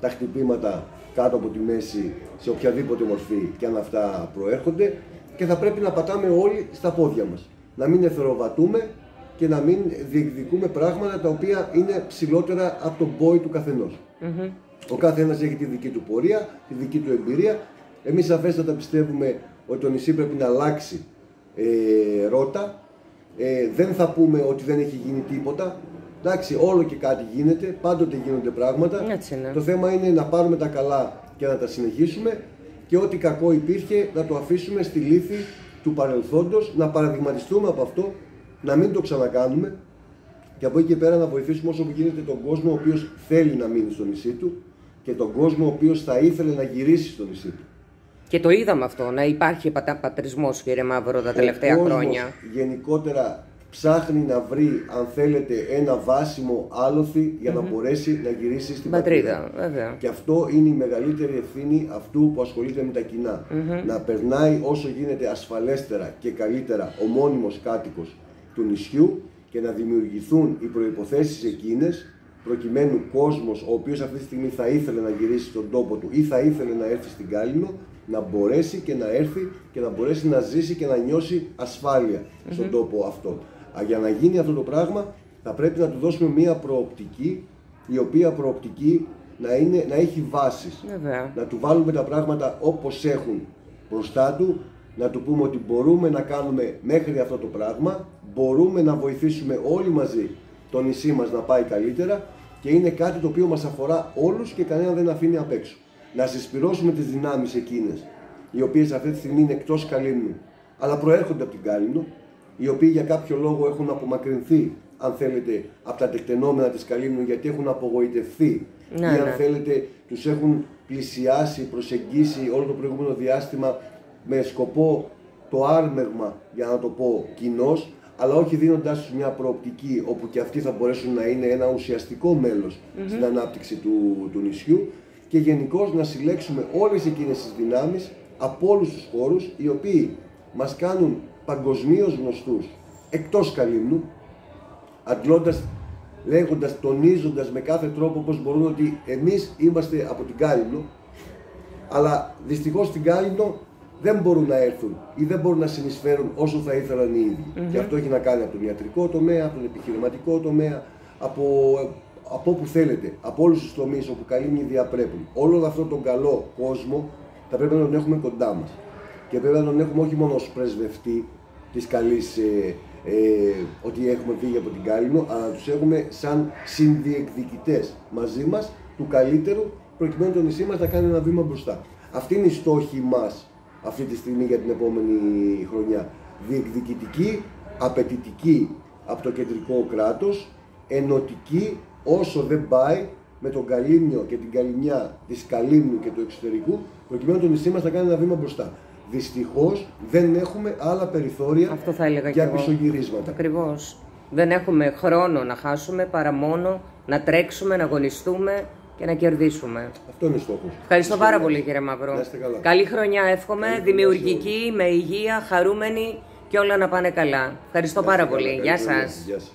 Speaker 6: τα χτυπήματα κάτω από τη μέση σε οποιαδήποτε μορφή και αν αυτά προέρχονται και θα πρέπει να πατάμε όλοι στα πόδια μας. Να μην εθεροβατούμε και να μην διεκδικούμε πράγματα τα οποία είναι ψηλότερα από τον πόη του καθενος Ο κάθε ένας έχει τη δική του πορεία, τη δική του εμπειρία. Εμείς αφέστατα πιστεύουμε ότι το νησί πρέπει να αλλάξει ε, ρότα. Ε, δεν θα πούμε ότι δεν έχει γίνει τίποτα. Εντάξει, όλο και κάτι γίνεται, πάντοτε γίνονται πράγματα.
Speaker 1: Έτσι είναι.
Speaker 6: Το θέμα είναι να πάρουμε τα καλά και να τα συνεχίσουμε και ό,τι κακό υπήρχε να το αφήσουμε στη λύθη του παρελθόντος, να παραδειγματιστούμε από αυτό, να μην το ξανακάνουμε και από εκεί και πέρα να βοηθήσουμε όσο γίνεται τον κόσμο ο οποίος θέλει να μείνει στο νησί του και τον κόσμο ο οποίος θα ήθελε να γυρίσει στο νησί του.
Speaker 1: Και το είδαμε αυτό, να υπάρχει πατα- πατρισμός, κύριε Μαύρο, τα τελευταία
Speaker 6: ο κόσμος
Speaker 1: χρόνια.
Speaker 6: γενικότερα ψάχνει να βρει, αν θέλετε, ένα βάσιμο άλοθη για να μπορέσει να γυρίσει στην πατρίδα.
Speaker 1: Πατρίδα, βέβαια.
Speaker 6: Και αυτό είναι η μεγαλύτερη ευθύνη αυτού που ασχολείται με τα κοινά. Να περνάει όσο γίνεται ασφαλέστερα και καλύτερα ο μόνιμος κάτοικος του νησιού και να δημιουργηθούν οι προϋποθέσεις εκείνες προκειμένου κόσμος ο οποίος αυτή τη στιγμή θα ήθελε να γυρίσει στον τόπο του ή θα ήθελε να έρθει στην Κάλυμνο να μπορέσει και να έρθει και να μπορέσει να ζήσει και να νιώσει ασφάλεια στον τόπο αυτό. Α, Για να γίνει αυτό το πράγμα θα πρέπει να του δώσουμε μία προοπτική η οποία προοπτική να, είναι, να έχει βάσεις.
Speaker 1: Βέβαια.
Speaker 6: Να του βάλουμε τα πράγματα όπως έχουν μπροστά του, να του πούμε ότι μπορούμε να κάνουμε μέχρι αυτό το πράγμα, μπορούμε να βοηθήσουμε όλοι μαζί το νησί μας να πάει καλύτερα και είναι κάτι το οποίο μας αφορά όλους και κανένα δεν αφήνει απ' έξω. Να συσπυρώσουμε τις δυνάμεις εκείνες, οι οποίες αυτή τη στιγμή είναι εκτός Καλύμνου, αλλά προέρχονται από την Κάλυμνο, οι οποίοι για κάποιο λόγο έχουν απομακρυνθεί, αν θέλετε, από τα τεκτενόμενα της Καλύμνου γιατί έχουν απογοητευθεί
Speaker 1: Ναι,
Speaker 6: ή αν
Speaker 1: ναι.
Speaker 6: θέλετε τους έχουν πλησιάσει, προσεγγίσει όλο το προηγούμενο διάστημα με σκοπό το άρμεγμα, για να το πω, κοινός, αλλά όχι δίνοντάς τους μια προοπτική όπου και αυτοί θα μπορέσουν να είναι ένα ουσιαστικό μέλος στην ανάπτυξη του, του νησιού και γενικώς να συλλέξουμε όλες εκείνες τις δυνάμεις από όλους τους χώρους οι οποίοι μας κάνουν παγκοσμίως γνωστούς εκτός Καλύμνου αντλώντας, λέγοντας, τονίζοντας με κάθε τρόπο πώς μπορούν ότι εμείς είμαστε από την Κάλυμνο αλλά δυστυχώς στην Κάλυμνο δεν μπορούν να έρθουν ή δεν μπορούν να συνεισφέρουν όσο θα ήθελαν οι ιδιοι Και αυτό έχει να κάνει από τον ιατρικό τομέα, από τον επιχειρηματικό τομέα, από, από όπου θέλετε, από όλους τους τομείς όπου καλοί διαπρέπουν. Όλο αυτόν τον καλό κόσμο θα πρέπει να τον έχουμε κοντά μας. Και πρέπει να τον έχουμε όχι μόνο ως πρεσβευτή της καλής, ε, ε, ότι έχουμε φύγει από την Κάλυμνο, αλλά να τους έχουμε σαν συνδιεκδικητές μαζί μας του καλύτερου, προκειμένου το νησί μας να κάνει ένα βήμα μπροστά. Αυτή είναι η στόχη μας αυτή τη στιγμή για την επόμενη χρονιά. Διεκδικητική, απαιτητική από το κεντρικό κράτος, ενωτική όσο δεν πάει με τον Καλύμνιο και την Καλυμνιά της Καλύμνου και του εξωτερικού, προκειμένου το νησί μας να κάνει ένα βήμα μπροστά. Δυστυχώς δεν έχουμε άλλα περιθώρια
Speaker 1: Αυτό θα έλεγα
Speaker 6: για
Speaker 1: κι εγώ.
Speaker 6: πισωγυρίσματα.
Speaker 1: Ακριβώς. Δεν έχουμε χρόνο να χάσουμε παρά μόνο να τρέξουμε, να αγωνιστούμε και να κερδίσουμε.
Speaker 6: Αυτό είναι ο στόχος.
Speaker 1: Ευχαριστώ πάρα πολύ κύριε Μαυρό.
Speaker 6: Να είστε καλά.
Speaker 1: Καλή χρονιά εύχομαι,
Speaker 6: Καλή χρονιά
Speaker 1: δημιουργική, με υγεία, χαρούμενη και όλα να πάνε καλά. Ευχαριστώ πάρα πολύ. Γεια
Speaker 6: Καλή χρονιά.
Speaker 1: σας.
Speaker 6: Γεια σας.